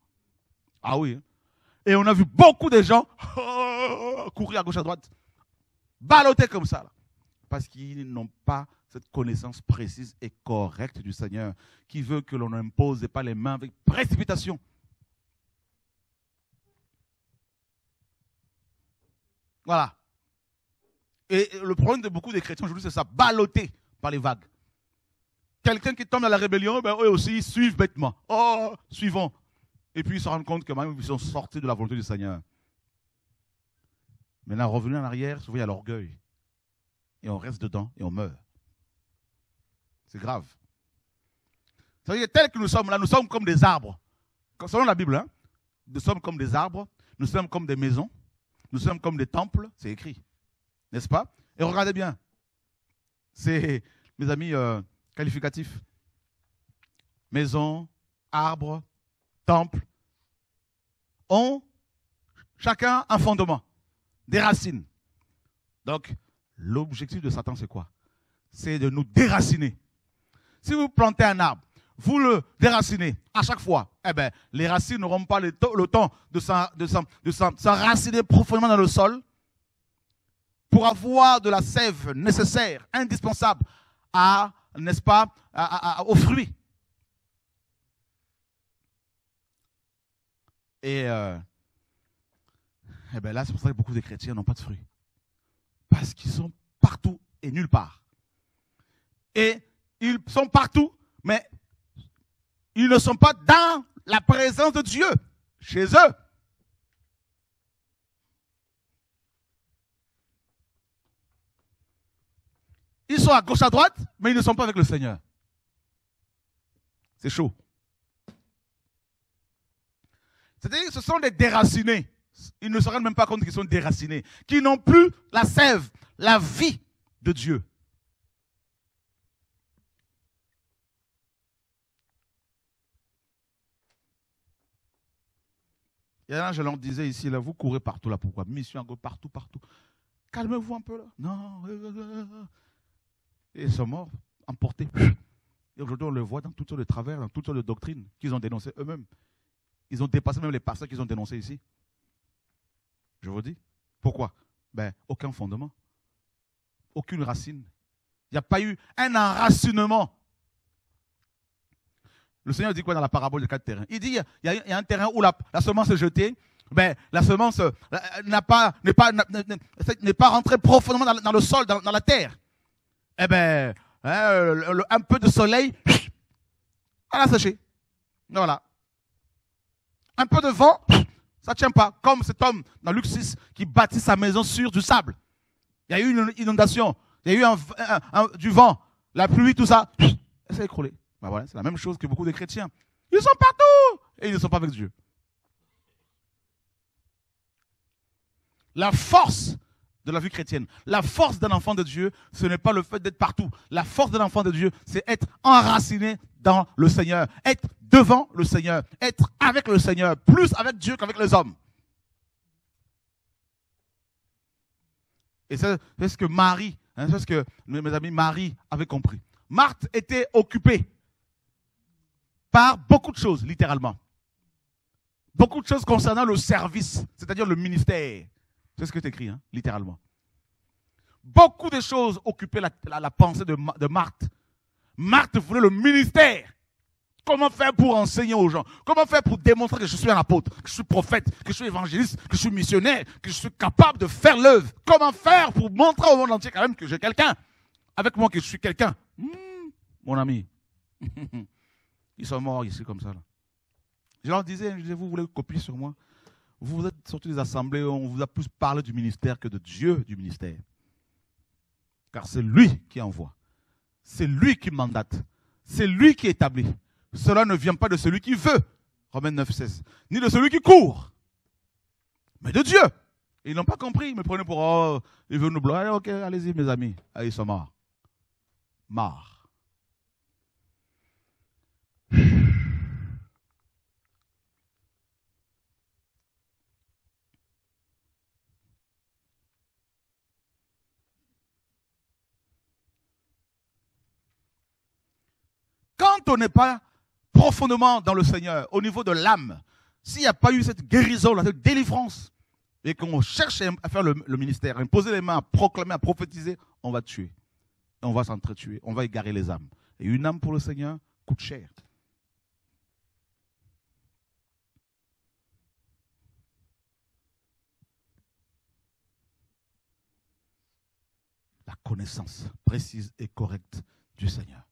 Ah oui. hein. Et on a vu beaucoup de gens courir à gauche à droite, balloter comme ça, parce qu'ils n'ont pas cette connaissance précise et correcte du Seigneur, qui veut que l'on n'impose pas les mains avec précipitation. Voilà. Et le problème de beaucoup de chrétiens aujourd'hui, c'est ça, ballotté par les vagues. Quelqu'un qui tombe dans la rébellion, ben, eux aussi, ils suivent bêtement. Oh, suivons. Et puis ils se rendent compte que même ils sont sortis de la volonté du Seigneur. Maintenant, revenus en arrière, souvent il y a l'orgueil. Et on reste dedans et on meurt. C'est grave. Ça veut dire, tel que nous sommes là, nous sommes comme des arbres. Selon la Bible, hein, nous sommes comme des arbres, nous sommes comme des maisons, nous sommes comme des temples, c'est écrit. N'est-ce pas? Et regardez bien. C'est, mes amis, euh, qualificatifs. Maison, arbre, temple, ont chacun un fondement, des racines. Donc, l'objectif de Satan, c'est quoi? C'est de nous déraciner. Si vous plantez un arbre, vous le déracinez à chaque fois, eh ben, les racines n'auront pas le, temps de s'en- de s'en- de s'en- s'enraciner profondément dans le sol pour avoir de la sève nécessaire, indispensable à, n'est-ce pas, à- à- aux fruits. Et euh, eh ben là, c'est pour ça que beaucoup de chrétiens n'ont pas de fruits. Parce qu'ils sont partout et nulle part. Et ils sont partout, mais ils ne sont pas dans la présence de Dieu, chez eux. Ils à gauche, à droite, mais ils ne sont pas avec le Seigneur. C'est chaud. C'est-à-dire que ce sont des déracinés. Ils ne se rendent même pas compte qu'ils sont déracinés. Qui n'ont plus la sève, la vie de Dieu. Il y en a, je leur disais ici, là, vous courez partout là, pourquoi? Mission partout, partout. Calmez-vous un peu là. Non. Et ils sont morts, emportés. Et aujourd'hui, on le voit dans toutes sortes de travers, dans toutes sortes de doctrines qu'ils ont dénoncées eux-mêmes. Ils ont dépassé même les pasteurs qu'ils ont dénoncés ici. Je vous dis. Pourquoi? Ben, aucun fondement. Aucune racine. Il n'y a pas eu un enracinement. Le Seigneur dit quoi dans la parabole des quatre terrains? Il dit il y, a, un terrain où la, semence est jetée, ben, la semence euh, pas, n'est pas, n'est pas rentrée profondément dans, le sol, dans, la terre. Eh ben, hein, un peu de soleil, elle a séché. Voilà. Un peu de vent, ça ne tient pas. Comme cet homme dans Luc 6 qui bâtit sa maison sur du sable. Il y a eu une inondation, il y a eu du vent, la pluie, tout ça, ça s'est écroulé. Ben voilà, c'est la même chose que beaucoup de chrétiens. Ils sont partout et ils ne sont pas avec Dieu. La force de la vie chrétienne, la force d'un enfant de Dieu, ce n'est pas le fait d'être partout. La force d'un enfant de Dieu, c'est être enraciné dans le Seigneur, être devant le Seigneur, être avec le Seigneur, plus avec Dieu qu'avec les hommes. Et c'est ce que Marie, hein, c'est ce que mes amis Marie avaient compris. Marthe était occupée par beaucoup de choses, littéralement. Beaucoup de choses concernant le service, c'est-à-dire le ministère. C'est ce que tu écris, hein, littéralement. Beaucoup de choses occupaient la, pensée de, de Marthe. Marthe voulait le ministère. Comment faire pour enseigner aux gens? Comment faire pour démontrer que je suis un apôtre, que je suis prophète, que je suis évangéliste, que je suis missionnaire, que je suis capable de faire l'œuvre? Comment faire pour montrer au monde entier quand même que j'ai quelqu'un? Avec moi que je suis quelqu'un hmm, Mon ami, ils sont morts ici comme ça. Là. Je leur disais, je disais, vous voulez copier sur moi? Vous êtes sortis des assemblées, on vous a plus parlé du ministère que de Dieu du ministère. Car c'est lui qui envoie. C'est lui qui mandate. C'est lui qui établit. Cela ne vient pas de celui qui veut, Romains 9, 16, ni de celui qui court, mais de Dieu. ils n'ont pas compris, ils me prenaient pour, oh, ils veulent nous bloquer. Ok, allez-y, mes amis. Ah, ils sont morts. Morts. Quand on n'est pas profondément dans le Seigneur, au niveau de l'âme, s'il n'y a pas eu cette guérison, cette délivrance, et qu'on cherche à faire le, ministère, à imposer les mains, à proclamer, à prophétiser, on va tuer. On va s'entretuer, on va égarer les âmes. Et une âme pour le Seigneur coûte cher. La connaissance précise et correcte du Seigneur.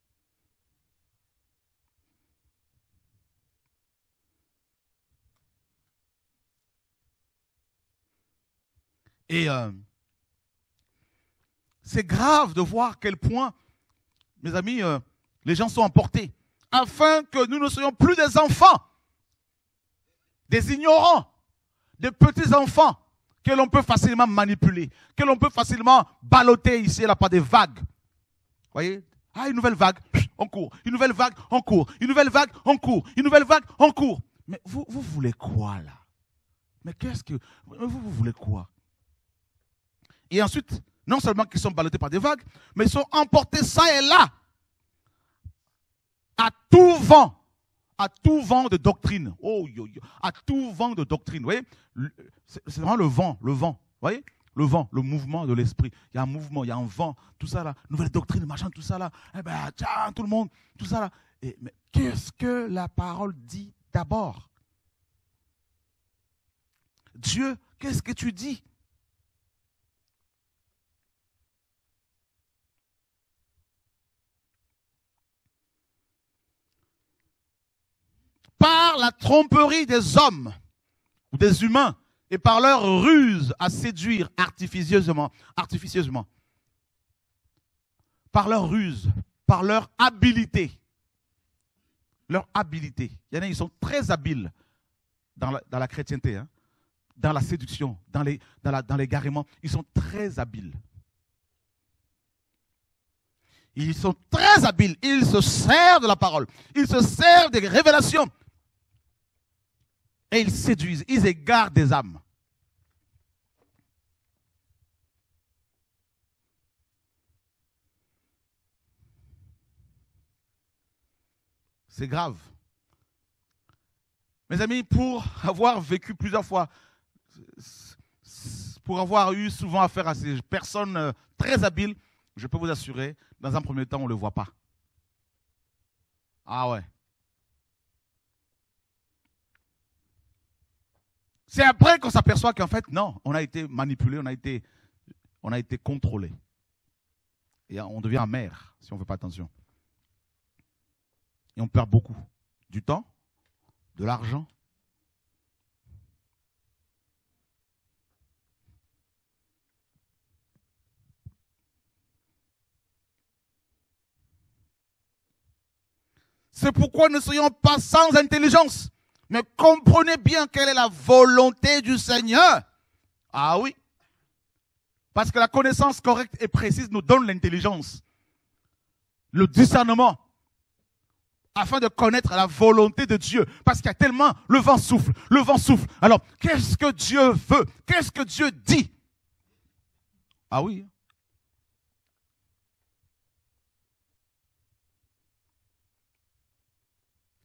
Et euh, c'est grave de voir quel point, mes amis, euh, les gens sont emportés, afin que nous ne soyons plus des enfants, des ignorants, des petits-enfants que l'on peut facilement manipuler, que l'on peut facilement balloter ici et là par des vagues. Vous voyez? Ah, une nouvelle vague, on court. Une nouvelle vague, on court. Une nouvelle vague, on court. Une nouvelle vague, on court. Mais vous, vous voulez quoi là? Mais qu'est-ce que... Vous, vous voulez quoi? Et ensuite, non seulement qu'ils sont ballottés par des vagues, mais ils sont emportés ça et là. À tout vent. À tout vent de doctrine. Oh, yo, yo. À tout vent de doctrine. Vous voyez? C'est vraiment le vent, le vent. Vous voyez? Le vent, le mouvement de l'esprit. Il y a un mouvement, il y a un vent, tout ça là, nouvelle doctrine, machin, tout ça là. Eh ben, tiens, tout le monde, tout ça là. Mais qu'est-ce que la parole dit d'abord? Dieu, qu'est-ce que tu dis? Par la tromperie des hommes ou des humains et par leur ruse à séduire artificieusement, artificieusement, par leur ruse, par leur habileté, leur habileté. Il y en a, ils sont très habiles dans la, chrétienté, hein, dans la séduction, dans les, dans. Ils sont très habiles. Ils sont très habiles. Ils se servent de la parole. Ils se servent des révélations et ils séduisent, ils égarent des âmes. C'est grave. Mes amis, pour avoir vécu plusieurs fois pour avoir eu souvent affaire à ces personnes euh, très habiles, je peux vous assurer, dans un premier temps, on ne le voit pas. Ah ouais. C'est après qu'on s'aperçoit qu'en fait, non, on a été manipulé, on a été, on a été contrôlé. Et on devient amer si on ne fait pas attention. Et on perd beaucoup. Du temps, de l'argent. C'est pourquoi ne soyons pas sans intelligence, mais comprenez bien quelle est la volonté du Seigneur. Ah oui. Parce que la connaissance correcte et précise nous donne l'intelligence, le discernement, afin de connaître la volonté de Dieu. Parce qu'il y a tellement, le vent souffle, le vent souffle. Alors, qu'est-ce que Dieu veut? Qu'est-ce que Dieu dit? Ah oui.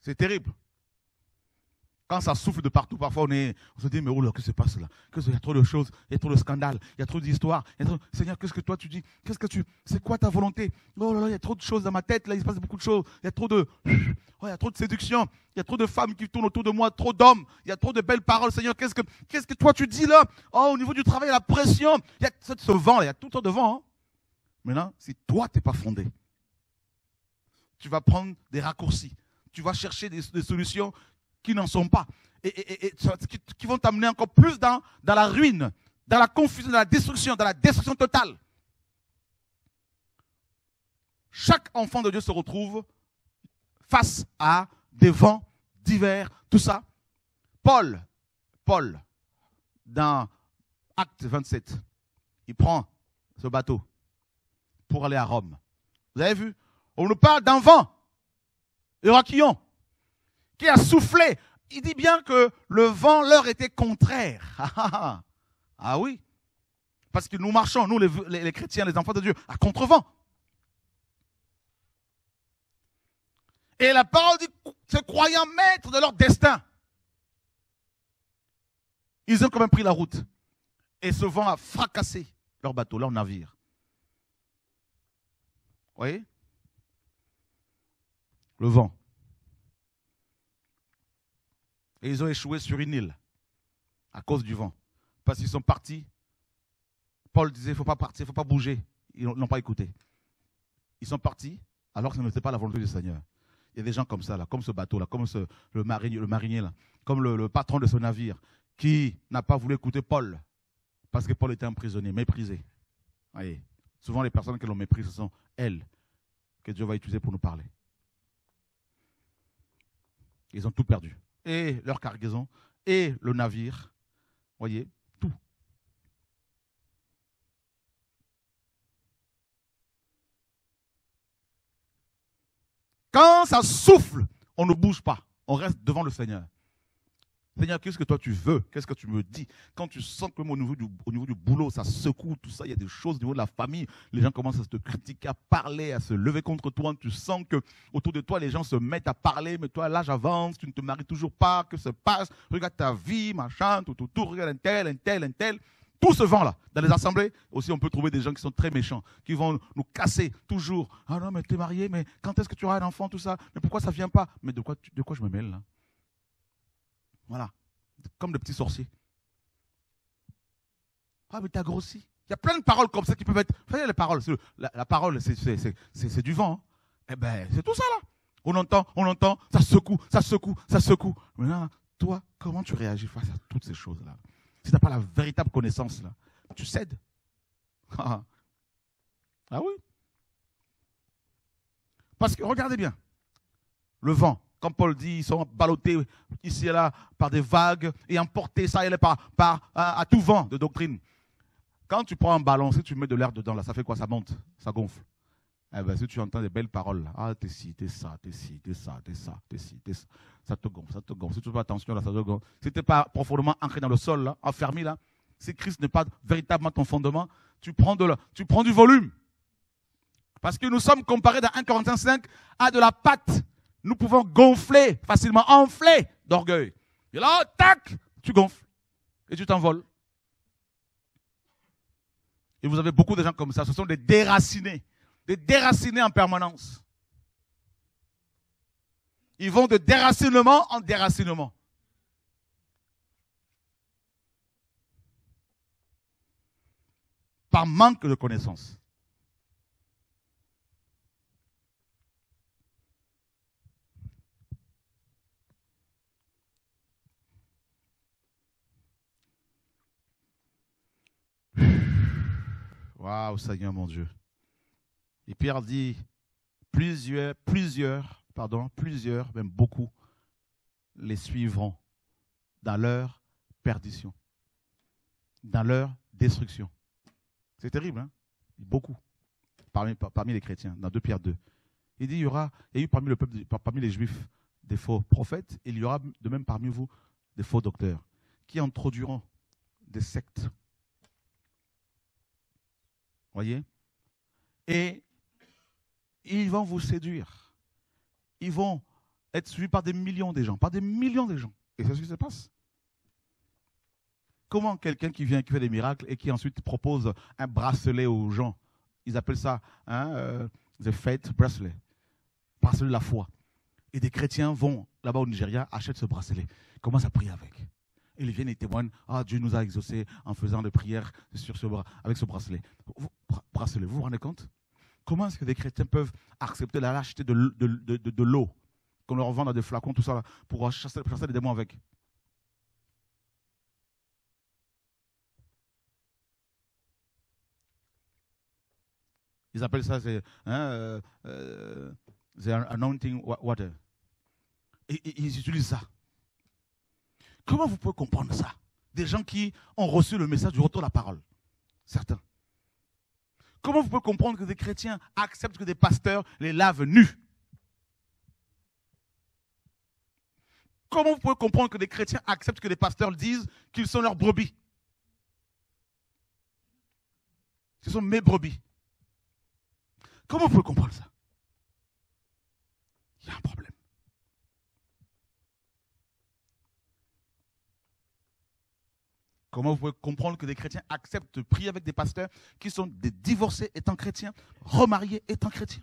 C'est terrible. Ça souffle de partout, parfois on, se dit, mais oh là, qui se passe là Il y a trop de choses, il y a trop de scandales, il y a trop d'histoires. Seigneur, qu'est-ce que toi tu dis Qu'est-ce que tu. C'est quoi ta volonté Oh là là, il y a trop de choses dans ma tête, là, il se passe beaucoup de choses. Il y a trop de. Oh, il y a trop de séduction. Il y a trop de femmes qui tournent autour de moi, trop d'hommes. Il y a trop de belles paroles. Seigneur, qu'est-ce que, qu'est-ce que toi tu dis là Oh, au niveau du travail, la pression. Il y a ce vent, il y a tout le temps de vent. Hein. Maintenant, si toi, tu n'es pas fondé, tu vas prendre des raccourcis. Tu vas chercher des solutions qui n'en sont pas. Et, qui, vont t'amener encore plus dans, dans la ruine, dans la confusion, dans la destruction, dans la destruction totale. Chaque enfant de Dieu se retrouve face à des vents divers, tout ça. Paul, Paul, dans Acte 27, il prend ce bateau pour aller à Rome. Vous avez vu? On nous parle d'un vent, Eurachillon, qui a soufflé. Il dit bien que le vent leur était contraire. ah oui. Parce que nous marchons, nous les, chrétiens, les enfants de Dieu, à contre-vent. Et la parole dit, se croyant maîtres de leur destin, ils ont quand même pris la route. Et ce vent a fracassé leur bateau, leur navire. Vous voyez? Le vent. Et ils ont échoué sur une île à cause du vent. Parce qu'ils sont partis. Paul disait, il ne faut pas partir, il ne faut pas bouger. Ils n'ont pas écouté. Ils sont partis alors que ce n'était pas la volonté du Seigneur. Il y a des gens comme ça, là, comme ce bateau-là, comme le marinier, là, comme le, patron de ce navire, qui n'a pas voulu écouter Paul, parce que Paul était un prisonnier, méprisé. Voyez. Souvent, les personnes qui l'ont méprisé, ce sont elles que Dieu va utiliser pour nous parler. Ils ont tout perdu et leur cargaison et le navire. Voyez, tout. Quand ça souffle, on ne bouge pas. On reste devant le Seigneur. Seigneur, qu'est-ce que toi tu veux? Qu'est-ce que tu me dis? Quand tu sens que du, au niveau du boulot, ça secoue, tout ça, il y a des choses au niveau de la famille, les gens commencent à te critiquer, à parler, à se lever contre toi. Tu sens que autour de toi, les gens se mettent à parler, mais toi, l'âge avance, tu ne te maries toujours pas, que se passe? Regarde ta vie, machin, tout, tout, tout, regarde un tel, un tel, un tel. Tout ce vent-là, dans les assemblées, aussi on peut trouver des gens qui sont très méchants, qui vont nous casser toujours. Ah non, mais tu es marié, mais quand est-ce que tu auras un enfant, tout ça? Mais pourquoi ça vient pas? Mais de quoi, de quoi je me mêle là? Voilà. Comme des petits sorciers. Ah, mais t'as grossi. Il y a plein de paroles comme ça qui peuvent être. Vous voyez, les paroles, la, parole, c'est du vent. Hein. Eh bien, c'est tout ça là. On entend, on entend, ça secoue, ça secoue, ça secoue. Maintenant, toi, comment tu réagis face à toutes ces choses-là? Si tu n'as pas la véritable connaissance, là, tu cèdes. ah oui. Parce que regardez bien, le vent, comme Paul dit, ils sont ballottés ici et là par des vagues et emportés ça et là par, à, tout vent de doctrine. Quand tu prends un ballon, si tu mets de l'air dedans, là, ça fait quoi? Ça monte, ça gonfle. Eh ben, si tu entends des belles paroles, ah, t'es ci, t'es ça, t'es ci, t'es ça, t'es ça, t'es ci, t'es ça, ça te gonfle, ça te gonfle. Si tu fais attention, là, ça te gonfle. Si tu n'es pas profondément ancré dans le sol, là, enfermé, là, si Christ n'est pas véritablement ton fondement, tu prends, de tu prends du volume. Parce que nous sommes comparés dans 1 Corinthiens 5 à de la pâte nous pouvons gonfler facilement, enfler d'orgueil. Et là, tac, tu gonfles et tu t'envoles. Et vous avez beaucoup de gens comme ça. Ce sont des déracinés. Des déracinés en permanence. Ils vont de déracinement en déracinement. Par manque de connaissances. Waouh, Seigneur mon Dieu. Et Pierre dit, plusieurs, plusieurs, pardon, plusieurs, même beaucoup, les suivront dans leur perdition, dans leur destruction. C'est terrible, hein? Beaucoup, parmi, les chrétiens, dans 2 Pierre 2. Il dit, il y aura, il y a eu parmi les juifs, des faux prophètes, il y aura de même parmi vous des faux docteurs, qui introduiront des sectes Voyez? Et ils vont vous séduire. Ils vont être suivis par des millions de gens, par des millions de gens. Et c'est ce qui se passe. Comment quelqu'un qui vient, qui fait des miracles et qui ensuite propose un bracelet aux gens, ils appellent ça hein, euh, the faith bracelet, bracelet de la foi. Et des chrétiens vont là-bas au Nigeria, achètent ce bracelet, commencent à prier avec. Ils viennent et témoignent, ah Dieu nous a exaucés en faisant des prières sur ce bras, avec ce bracelet bracelet. Vous vous rendez compte? Comment est-ce que des chrétiens peuvent accepter la lâcheté de, l'eau? Qu'on leur vend dans des flacons, tout ça, pour chasser, des démons avec Ils appellent ça, c'est hein, euh, euh, anointing water. Ils utilisent ça. Comment vous pouvez comprendre ça? Des gens qui ont reçu le message du retour de la parole. Certains. Comment vous pouvez comprendre que des chrétiens acceptent que des pasteurs les lavent nus? Comment vous pouvez comprendre que des chrétiens acceptent que des pasteurs disent qu'ils sont leurs brebis? Ce sont mes brebis. Comment vous pouvez comprendre ça? Il y a un problème. Comment vous pouvez comprendre que des chrétiens acceptent de prier avec des pasteurs qui sont des divorcés étant chrétiens, remariés étant chrétiens?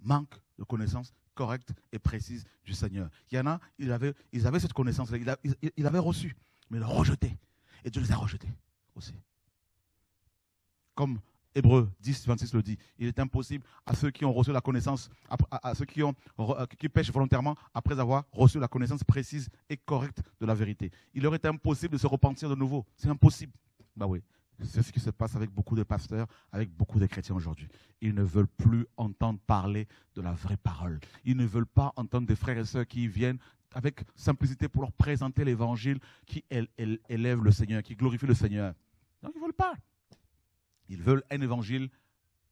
Manque de connaissance correcte et précise du Seigneur. Il y en a, ils avaient, cette connaissance, ils, ils avaient reçu, mais ils l'ont rejeté. Et Dieu les a rejetés aussi. Comme Hébreu 10, 26 le dit. Il est impossible à ceux qui ont reçu la connaissance, à, ceux qui, ont, euh, qui pêchent volontairement après avoir reçu la connaissance précise et correcte de la vérité. Il leur est impossible de se repentir de nouveau. C'est impossible. Bah oui. C'est ce qui se passe avec beaucoup de pasteurs, avec beaucoup de chrétiens aujourd'hui. Ils ne veulent plus entendre parler de la vraie parole. Ils ne veulent pas entendre des frères et sœurs qui viennent avec simplicité pour leur présenter l'évangile qui élève le Seigneur, qui glorifie le Seigneur. Non, ils ne veulent pas. Ils veulent un évangile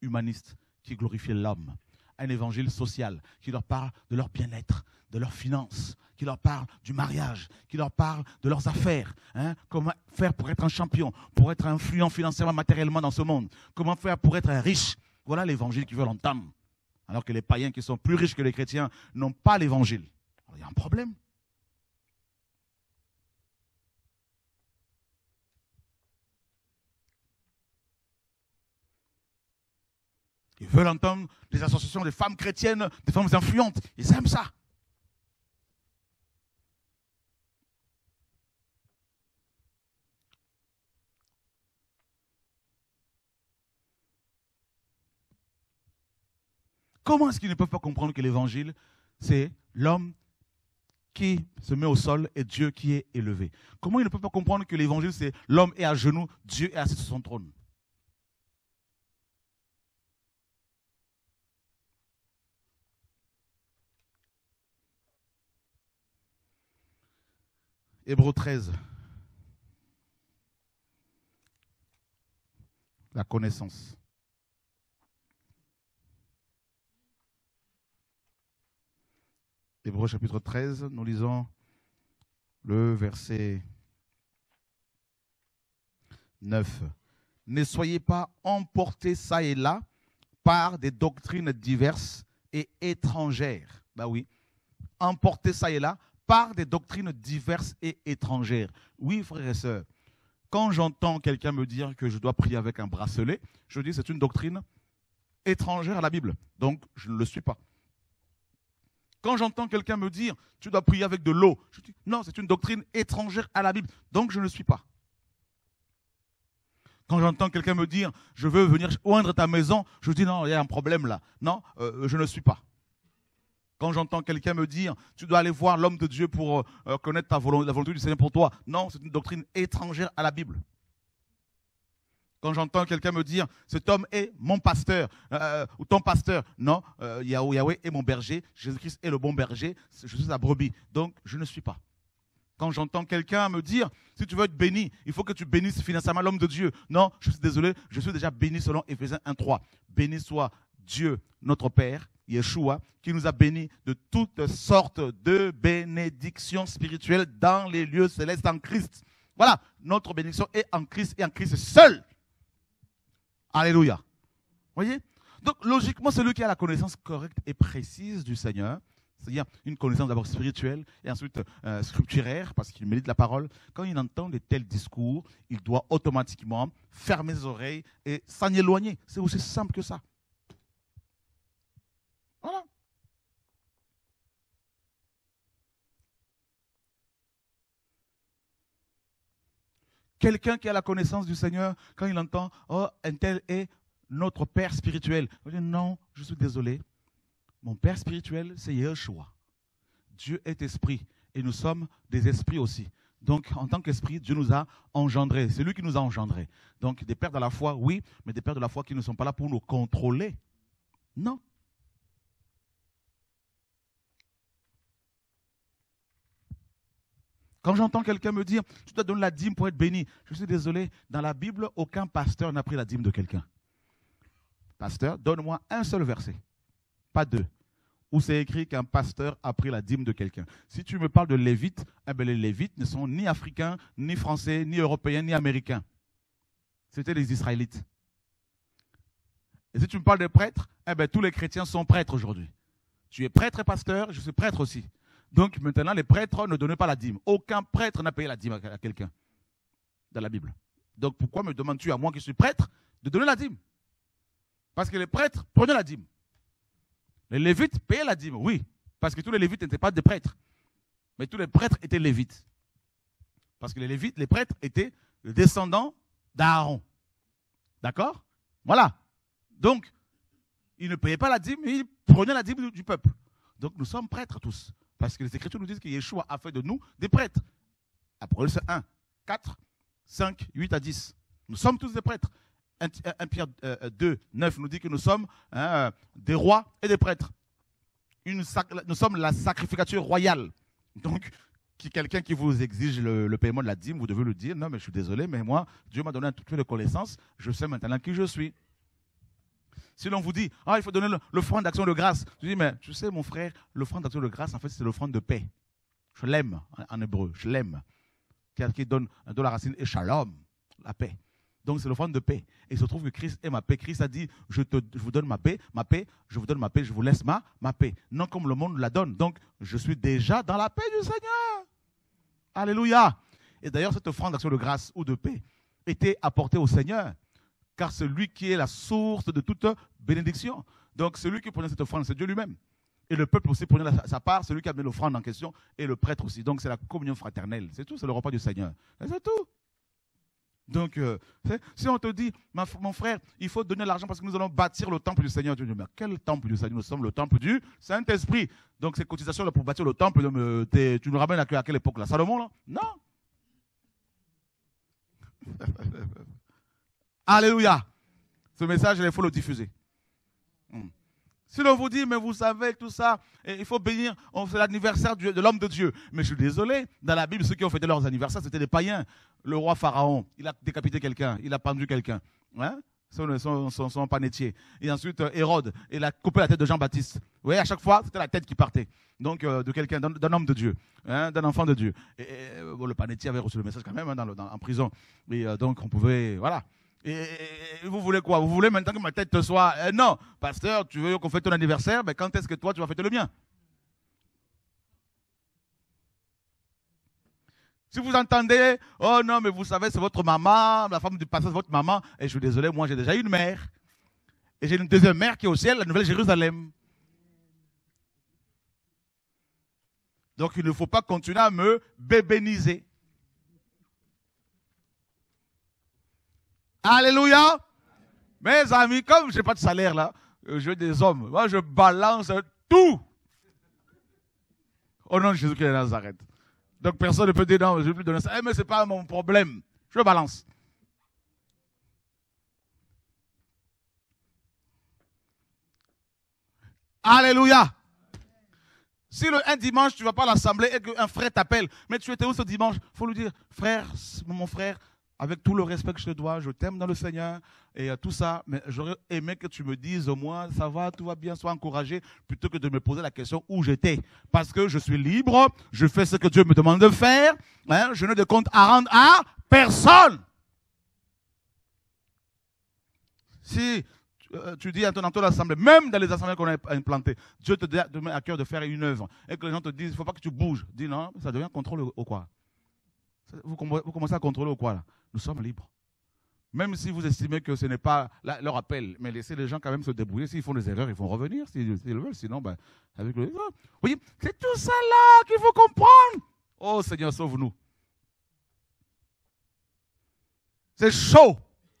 humaniste qui glorifie l'homme, un évangile social qui leur parle de leur bien-être, de leurs finances, qui leur parle du mariage, qui leur parle de leurs affaires, hein. comment faire pour être un champion, pour être influent financièrement, matériellement dans ce monde, comment faire pour être riche? Voilà l'évangile qu'ils veulent entendre. Alors que les païens qui sont plus riches que les chrétiens n'ont pas l'évangile. Il y a un problème. Ils veulent entendre les associations des femmes chrétiennes, des femmes influentes. Ils aiment ça. Comment est-ce qu'ils ne peuvent pas comprendre que l'évangile, c'est l'homme qui se met au sol et Dieu qui est élevé? Comment ils ne peuvent pas comprendre que l'évangile, c'est l'homme est à genoux, Dieu est assis sur son trône? Hébreu 13. La connaissance. Hébreu chapitre 13, nous lisons le verset 9. Ne soyez pas emportés ça et là par des doctrines diverses et étrangères. Bah oui, emportés ça et là par des doctrines diverses et étrangères. Oui, frères et sœurs, quand j'entends quelqu'un me dire que je dois prier avec un bracelet, je dis c'est une doctrine étrangère à la Bible. Donc, je ne le suis pas. Quand j'entends quelqu'un me dire tu dois prier avec de l'eau, je dis non, c'est une doctrine étrangère à la Bible. Donc, je ne le suis pas. Quand j'entends quelqu'un me dire je veux venir oindre ta maison, je dis non, il y a un problème là. Non, euh, je ne suis pas. Quand j'entends quelqu'un me dire, tu dois aller voir l'homme de Dieu pour euh, connaître ta volonté, la volonté du Seigneur pour toi. Non, c'est une doctrine étrangère à la Bible. Quand j'entends quelqu'un me dire, cet homme est mon pasteur, euh, ou ton pasteur. Non, Yahweh est mon berger, Jésus-Christ est le bon berger, je suis sa brebis. Donc, je ne suis pas. Quand j'entends quelqu'un me dire, si tu veux être béni, il faut que tu bénisses financièrement l'homme de Dieu. Non, je suis désolé, je suis déjà béni selon Ephésiens 1.3. Béni soit Dieu, notre Père, Yeshua, qui nous a bénis de toutes sortes de bénédictions spirituelles dans les lieux célestes en Christ. Voilà, notre bénédiction est en Christ et en Christ seul. Alléluia. Voyez? Donc, logiquement, celui qui a la connaissance correcte et précise du Seigneur, c'est-à-dire une connaissance d'abord spirituelle et ensuite euh, scripturaire, parce qu'il médite la parole, quand il entend de tels discours, il doit automatiquement fermer ses oreilles et s'en éloigner. C'est aussi simple que ça. Quelqu'un qui a la connaissance du Seigneur, quand il entend, oh, un tel est notre Père spirituel, non, je suis désolé. Mon Père spirituel, c'est Yeshua. Dieu est esprit et nous sommes des esprits aussi. Donc, en tant qu'esprit, Dieu nous a engendrés. C'est lui qui nous a engendrés. Donc, des pères de la foi, oui, mais des pères de la foi qui ne sont pas là pour nous contrôler. Non. Quand j'entends quelqu'un me dire, tu dois donner la dîme pour être béni, je suis désolé, dans la Bible, aucun pasteur n'a pris la dîme de quelqu'un. Pasteur, donne-moi un seul verset, pas deux, où c'est écrit qu'un pasteur a pris la dîme de quelqu'un. Si tu me parles de Lévites, eh bien, les Lévites ne sont ni africains, ni français, ni européens, ni américains. C'était les Israélites. Et si tu me parles des prêtres, eh bien, tous les chrétiens sont prêtres aujourd'hui. Tu es prêtre et pasteur, je suis prêtre aussi. Donc maintenant, les prêtres ne donnaient pas la dîme. Aucun prêtre n'a payé la dîme à quelqu'un dans la Bible. Donc pourquoi me demandes-tu à moi qui suis prêtre de donner la dîme? Parce que les prêtres prenaient la dîme. Les lévites payaient la dîme, oui, parce que tous les lévites n'étaient pas des prêtres. Mais tous les prêtres étaient lévites. Parce que les lévites, les prêtres, étaient les descendants d'Aaron. D'accord? Voilà. Donc, ils ne payaient pas la dîme, ils prenaient la dîme du peuple. Donc, nous sommes prêtres tous. Parce que les Écritures nous disent que Yeshua a fait de nous des prêtres. Apocalypse 1, 4, 5, 8 à 10. Nous sommes tous des prêtres. 1, Pierre 2, 9 nous dit que nous sommes hein, des rois et des prêtres. nous sommes la sacrificature royale. Donc, quelqu'un qui vous exige le, paiement de la dîme, vous devez le dire, non mais je suis désolé, mais moi, Dieu m'a donné un tout de connaissance, je sais maintenant qui je suis. Si l'on vous dit, ah, il faut donner l'offrande d'action de grâce, je dis, mais tu sais, mon frère, l'offrande d'action de grâce, en fait, c'est l'offrande de paix. Je l'aime en hébreu, je l'aime. Qui donne de la racine et shalom, la paix. Donc c'est l'offrande de paix. Et il se trouve que Christ est ma paix. Christ a dit, je, vous donne ma paix, ma paix, je vous donne ma paix, je vous laisse ma paix. Non comme le monde la donne. Donc je suis déjà dans la paix du Seigneur. Alléluia. Et d'ailleurs, cette offrande d'action de grâce ou de paix était apportée au Seigneur car c'est lui qui est la source de toute bénédiction. Donc celui qui prenait cette offrande, c'est Dieu lui-même. Et le peuple aussi prenait sa part, celui qui a mis l'offrande en question, et le prêtre aussi. Donc c'est la communion fraternelle. C'est tout, c'est le repas du Seigneur. C'est tout. Donc, euh, si on te dit, mon frère, il faut donner l'argent parce que nous allons bâtir le temple du Seigneur, tu dis, mais quel temple du Seigneur? Nous sommes le temple du Saint-Esprit. Donc, ces cotisations-là pour bâtir le temple, tu nous ramènes à quelle époque là Salomon là? Non Alléluia. Ce message, il faut le diffuser. Hmm. Si l'on vous dit, mais vous savez tout ça, il faut bénir, c'est l'anniversaire de l'homme de Dieu. Mais je suis désolé, dans la Bible, ceux qui ont fêté leurs anniversaires, c'était des païens. Le roi Pharaon, il a décapité quelqu'un, il a pendu quelqu'un. Hein? Son, son, son. Et ensuite, euh, Hérode, il a coupé la tête de Jean-Baptiste. Vous voyez, à chaque fois, c'était la tête qui partait. Donc, euh, de quelqu'un, d'un homme de Dieu, hein, d'un enfant de Dieu. Et, le panetier avait reçu le message quand même hein, en prison. Euh, donc, on pouvait, voilà. Et, vous voulez quoi? Vous voulez maintenant que ma tête te soit. Euh, non, pasteur, tu veux qu'on fête ton anniversaire, mais quand est-ce que toi tu vas fêter le mien? Si vous entendez, oh non, mais vous savez, c'est votre maman, la femme du passé, c'est votre maman, et je suis désolé, moi j'ai déjà une mère. Et j'ai une deuxième mère qui est au ciel, la Nouvelle Jérusalem. Donc il ne faut pas continuer à me bébéniser. Alléluia. Mes amis, comme je n'ai pas de salaire là, euh, je veux des hommes. Moi, je balance tout. Au nom de Jésus-Christ de Nazareth. Donc personne ne peut dire non, je vais plus donner ça. Eh, mais ce n'est pas mon problème. Je balance. Alléluia. Si le, un dimanche, tu ne vas pas à l'assemblée et qu'un frère t'appelle, mais tu étais où ce dimanche? Il faut lui dire, frère, mon frère, avec tout le respect que je te dois, je t'aime dans le Seigneur et euh, tout ça, mais j'aurais aimé que tu me dises au moins, ça va, tout va bien, sois encouragé, plutôt que de me poser la question où j'étais. Parce que je suis libre, je fais ce que Dieu me demande de faire, hein, je n'ai de compte à rendre à personne. Si euh, tu dis à ton entour d'assemblée, même dans les assemblées qu'on a implantées, Dieu te met à cœur de faire une œuvre et que les gens te disent, il ne faut pas que tu bouges. Dis non, ça devient contrôle au quoi? Vous, commencez à contrôler au quoi là? Nous sommes libres. Même si vous estimez que ce n'est pas leur appel, mais laissez les gens quand même se débrouiller. S'ils font des erreurs, ils vont revenir s'ils le veulent. Sinon, ben, avec le. Voyez, c'est tout ça là qu'il faut comprendre. Oh Seigneur, sauve-nous. C'est chaud.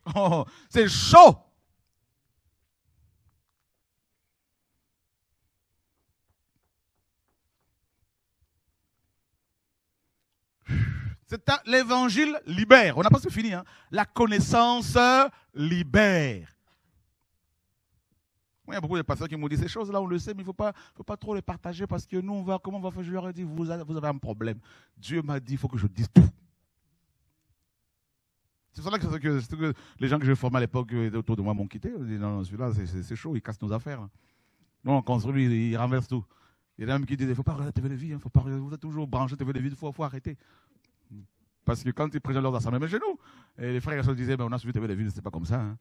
Oh, c'est chaud. L'évangile libère. On n'a pas ce fini. Hein. La connaissance libère. il y a beaucoup de pasteurs qui m'ont dit ces choses-là, on le sait, mais il ne faut pas, trop les partager parce que nous, on va, comment on va faire? Je leur ai dit, vous avez, un problème. Dieu m'a dit, il faut que je dise tout. C'est pour ça que, les gens que je formais à l'époque euh, autour de moi m'ont quitté. Ils dit, non, non celui-là, c'est chaud, il casse nos affaires. Non, on construit, il, renverse tout. Il y a des hommes qui disent, il ne faut pas regarder TV de vie, hein, faut pas, vous êtes toujours branché TV de vie, il faut arrêter. Parce que quand ils présentent leurs assemblées, mais chez nous, et les frères et sœurs disaient, on a suivi TV ce c'est pas comme ça. Hein.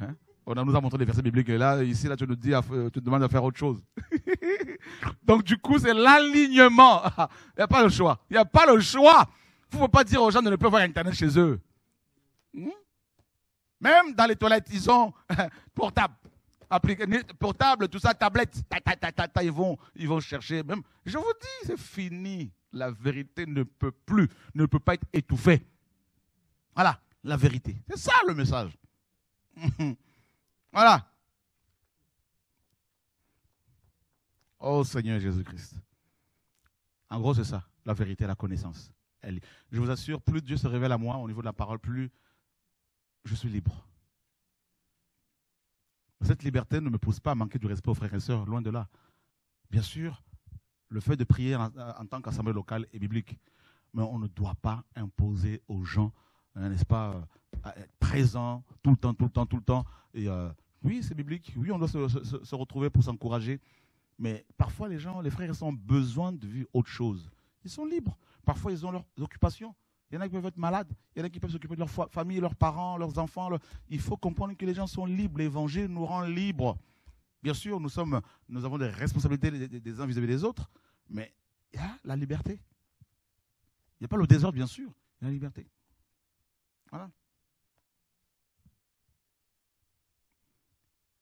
Hein? On nous a montré des versets bibliques et là, ici, là, tu nous dis, tu te demandes de faire autre chose. Donc, du coup, c'est l'alignement. Il n'y a pas le choix. Il n'y a pas le choix. Il ne faut pas dire aux gens de ne pas avoir Internet chez eux. Hmm? Même dans les toilettes, ils ont portable. Portable, tout ça, tablette. ils, vont, ils vont chercher. Même, je vous dis, c'est fini la vérité ne peut plus, ne peut pas être étouffée. Voilà, la vérité. C'est ça le message. voilà. Oh Seigneur Jésus-Christ. En gros, c'est ça, la vérité, la connaissance. Je vous assure, plus Dieu se révèle à moi au niveau de la parole, plus je suis libre. Cette liberté ne me pousse pas à manquer du respect aux frères et sœurs, loin de là. Bien sûr, le fait de prier en, tant qu'assemblée locale est biblique. Mais on ne doit pas imposer aux gens, hein, n'est-ce pas, euh, être présent tout le temps, tout le temps, tout le temps. Et euh, oui, c'est biblique. Oui, on doit se, retrouver pour s'encourager. Mais parfois, les gens, les frères, ils ont besoin de vivre autre chose. Ils sont libres. Parfois, ils ont leurs occupations. Il y en a qui peuvent être malades. Il y en a qui peuvent s'occuper de leur famille, leurs parents, leurs enfants. Il faut comprendre que les gens sont libres. L'évangile nous rend libres. Bien sûr, nous, sommes, nous avons des responsabilités des, uns vis-à-vis des autres, mais il y a la liberté. Il n'y a pas le désordre, bien sûr, il y a la liberté. Voilà.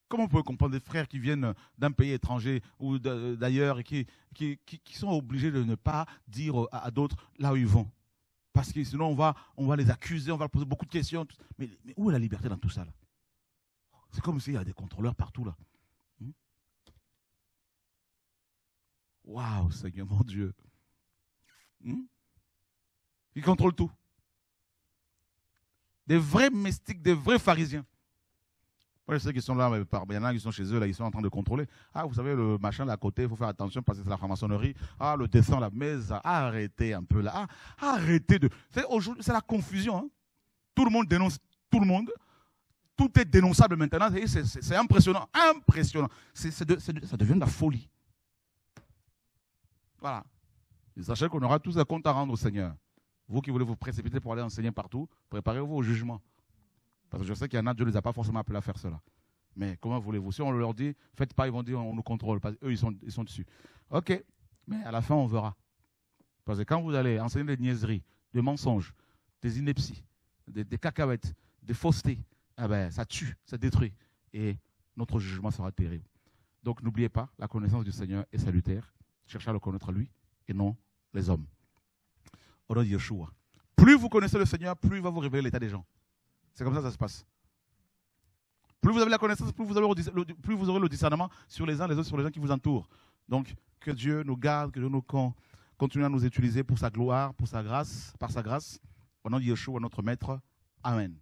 Comment on peut comprendre des frères qui viennent d'un pays étranger ou d'ailleurs et qui, qui, sont obligés de ne pas dire à, d'autres là où ils vont? Parce que sinon, on va, on va les accuser, on va leur poser beaucoup de questions. Mais, mais où est la liberté dans tout ça C'est comme s'il y a des contrôleurs partout là. Waouh, Seigneur mon Dieu. Hmm? Il contrôle tout. Des vrais mystiques, des vrais pharisiens. Moi, je sais qu'ils sont là, mais il y en a qui sont chez eux, là, ils sont en train de contrôler. Ah, vous savez, le machin là à côté, il faut faire attention parce que c'est la franc-maçonnerie. Ah, le dessin, la maison, arrêtez un peu là. Ah, arrêtez de. C'est la confusion. Hein. Tout le monde dénonce tout le monde. Tout est dénonçable maintenant. C'est impressionnant. Impressionnant. ça devient de la folie. Voilà. Sachez qu'on aura tous un compte à rendre au Seigneur. Vous qui voulez vous précipiter pour aller enseigner partout, préparez-vous au jugement. Parce que je sais qu'il y en a, Dieu ne les a pas forcément appelés à faire cela. Mais comment voulez-vous? Si on leur dit, faites pas, ils vont dire, on nous contrôle. Parce eux, ils sont, ils dessus. Ok, mais à la fin, on verra. Parce que quand vous allez enseigner des niaiseries, des mensonges, des inepties, des, cacahuètes, des faussetés, ah ben, ça tue, ça détruit. Et notre jugement sera terrible. Donc n'oubliez pas, la connaissance du Seigneur est salutaire. Cherchez à le connaître lui et non les hommes. Au nom de Yeshua. Plus vous connaissez le Seigneur, plus il va vous révéler l'état des gens. C'est comme ça que ça se passe. Plus vous avez la connaissance, plus vous, aurez le, plus vous aurez le discernement sur les uns, les autres, sur les gens qui vous entourent. Donc, que Dieu nous garde, que Dieu nous continue à nous utiliser pour sa gloire, pour sa grâce, par sa grâce. Au nom de Yeshua, notre Maître. Amen.